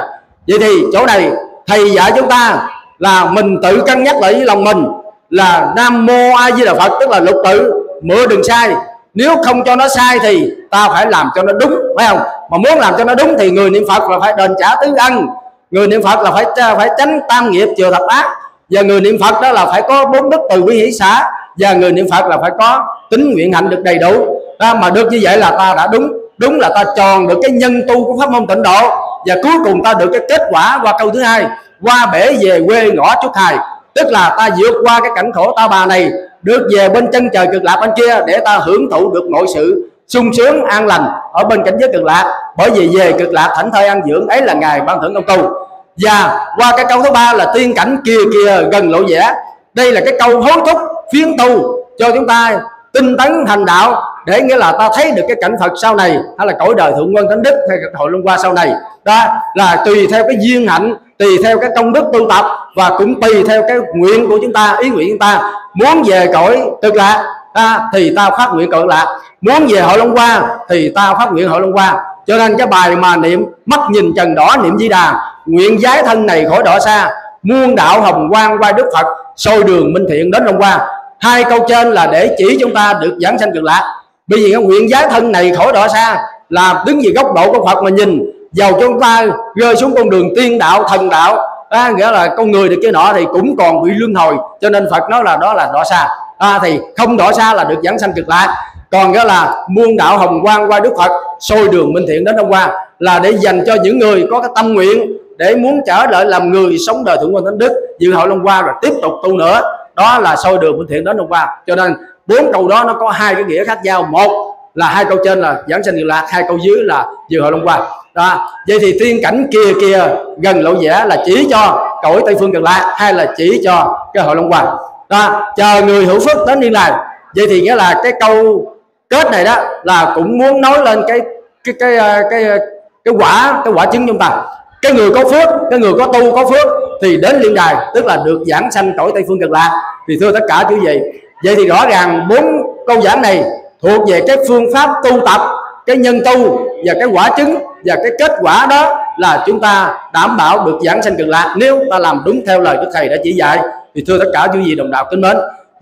Vậy thì chỗ này, thầy dạy chúng ta là mình tự cân nhắc lại với lòng mình là nam mô a di đà phật tức là lục tự mưa đừng sai. Nếu không cho nó sai thì ta phải làm cho nó đúng phải không? Mà muốn làm cho nó đúng thì người niệm phật là phải đền trả tứ ân người niệm phật là phải à, phải tránh tam nghiệp chừa thập ác và người niệm phật đó là phải có bốn đức từ bi hỷ xã và người niệm phật là phải có tính nguyện hạnh được đầy đủ. Đó, mà được như vậy là ta đã đúng đúng là ta tròn được cái nhân tu của pháp môn tịnh độ và cuối cùng ta được cái kết quả qua câu thứ hai qua bể về quê ngõ chút thầy tức là ta vượt qua cái cảnh khổ ta bà này, được về bên chân trời cực lạc bên kia để ta hưởng thụ được mọi sự sung sướng, an lành ở bên cảnh giới cực lạc. Bởi vì về cực lạc thảnh thơi ăn dưỡng ấy là ngài ban thưởng công tu và qua cái câu thứ ba là tiên cảnh kia kia gần lộ vẻ. Đây là cái câu hối thúc phiến tu cho chúng ta tinh tấn hành đạo để nghĩa là ta thấy được cái cảnh Phật sau này hay là cõi đời thượng quân thánh đức hay hội luân qua sau này. Đó là tùy theo cái duyên hạnh tùy theo cái công đức tu tập và cũng tùy theo cái nguyện của chúng ta ý nguyện chúng ta. Muốn về cõi tức là ta, thì ta phát nguyện cõi lạc. Muốn về hội long qua thì ta phát nguyện hội long qua cho nên cái bài mà niệm mắt nhìn trần đỏ niệm di đà nguyện giái thân này khỏi đỏ xa muôn đạo hồng quang qua đức phật soi đường minh thiện đến long qua hai câu trên là để chỉ chúng ta được giảng sanh cực lạc. Bởi vì cái nguyện giá thân này khỏi đọa xa là đứng về góc độ của phật mà nhìn vào chúng ta rơi xuống con đường tiên đạo thần đạo. À, nghĩa là con người được kia nọ thì cũng còn bị luân hồi cho nên phật nói là đó là đọa xa. À, thì không đọa xa là được giảng sanh cực lạc. Còn đó là muôn đạo hồng quang qua đức phật sôi đường minh thiện đến hôm qua là để dành cho những người có cái tâm nguyện để muốn trở lại làm người sống đời thượng quan thánh đức dự hội hôm qua rồi tiếp tục tu nữa đó là sôi đường minh thiện đến hôm qua cho nên bốn câu đó nó có hai cái nghĩa khác nhau. Một là hai câu trên là giảng sanh cực lạc hai câu dưới là dự hội long qua đó. vậy thì tiên cảnh kia kia gần lộ vẻ là chỉ cho cõi tây phương cực lạc hay là chỉ cho cái hội long qua đó. chờ người hữu phước đến liên lạc vậy thì nghĩa là cái câu kết này đó là cũng muốn nói lên cái cái cái ờ, cái cái, cái quả cái quả chứng chúng ta cái người có phước cái người có tu có phước thì đến liên đài tức là được giảng sanh cõi tây phương cực lạc. Thì thưa tất cả quý vị vậy thì rõ ràng bốn câu giảng này thuộc về cái phương pháp tu tập cái nhân tu và cái quả chứng và cái kết quả đó là chúng ta đảm bảo được giảng sanh cực lạc. Nếu ta làm đúng theo lời đức thầy đã chỉ dạy thì thưa tất cả quý vị đồng đạo kính mến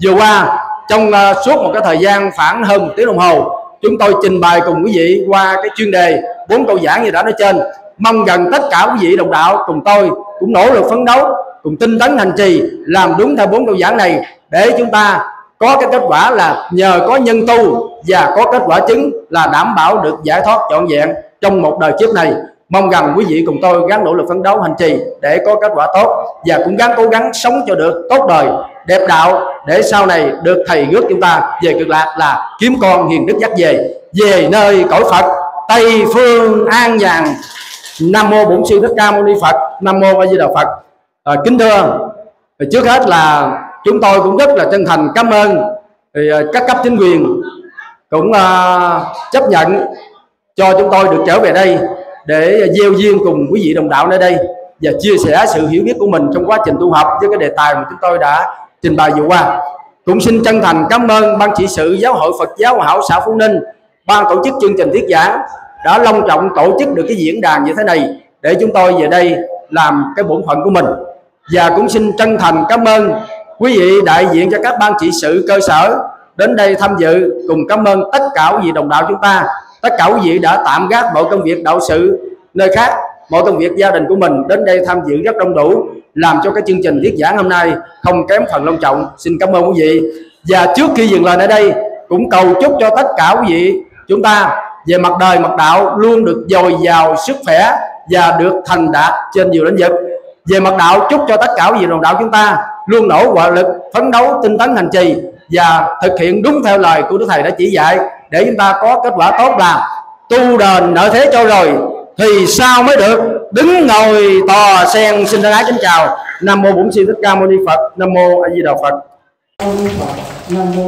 vừa qua trong uh, suốt một cái thời gian khoảng hơn một tiếng đồng hồ chúng tôi trình bày cùng quý vị qua cái chuyên đề bốn câu giảng như đã nói trên mong gần tất cả quý vị đồng đạo cùng tôi cũng nỗ lực phấn đấu, cùng tinh tấn hành trì, làm đúng theo bốn câu giảng này để chúng ta có cái kết quả là nhờ có nhân tu và có kết quả chứng là đảm bảo được giải thoát trọn vẹn trong một đời kiếp này. Mong rằng quý vị cùng tôi gắng nỗ lực phấn đấu hành trì để có kết quả tốt và cũng gắng cố gắng sống cho được tốt đời, đẹp đạo để sau này được thầy rước chúng ta về cực lạc là kiếm con hiền đức dắt về. Về nơi cõi Phật, Tây phương an nhàn. Nam mô Bổn sư Thích Ca Mâu Ni Phật. Nam mô A Di Đà Phật. À, kính thưa. Trước hết là chúng tôi cũng rất là chân thành cảm ơn thì à, các cấp chính quyền cũng à, chấp nhận cho chúng tôi được trở về đây để gieo duyên cùng quý vị đồng đạo nơi đây và chia sẻ sự hiểu biết của mình trong quá trình tu học với cái đề tài mà chúng tôi đã trình bày vừa qua. Cũng xin chân thành cảm ơn ban trị sự giáo hội Phật giáo Hảo xã Phú Ninh ban tổ chức chương trình thuyết giảng đã long trọng tổ chức được cái diễn đàn như thế này để chúng tôi về đây làm cái bổn phận của mình. Và cũng xin chân thành cảm ơn quý vị đại diện cho các ban trị sự cơ sở đến đây tham dự cùng cảm ơn tất cả quý vị đồng đạo chúng ta, tất cả quý vị đã tạm gác mọi công việc đạo sự nơi khác, mọi công việc gia đình của mình đến đây tham dự rất đông đủ, làm cho cái chương trình thuyết giảng hôm nay không kém phần long trọng. Xin cảm ơn quý vị. Và trước khi dừng lời ở đây, cũng cầu chúc cho tất cả quý vị chúng ta về mặt đời, mặt đạo, luôn được dồi dào sức khỏe và được thành đạt trên nhiều lĩnh vực. Về mặt đạo, chúc cho tất cả quý vị đồng đạo chúng ta luôn nỗ quả lực, phấn đấu, tinh tấn, hành trì và thực hiện đúng theo lời của đức thầy đã chỉ dạy để chúng ta có kết quả tốt là tu đền nợ thế cho rồi thì sao mới được? Đứng ngồi tò sen xin thân ái kính chào. Nam mô bổn sư thích ca mâu ni phật, nam mô a di đà phật. Nam mô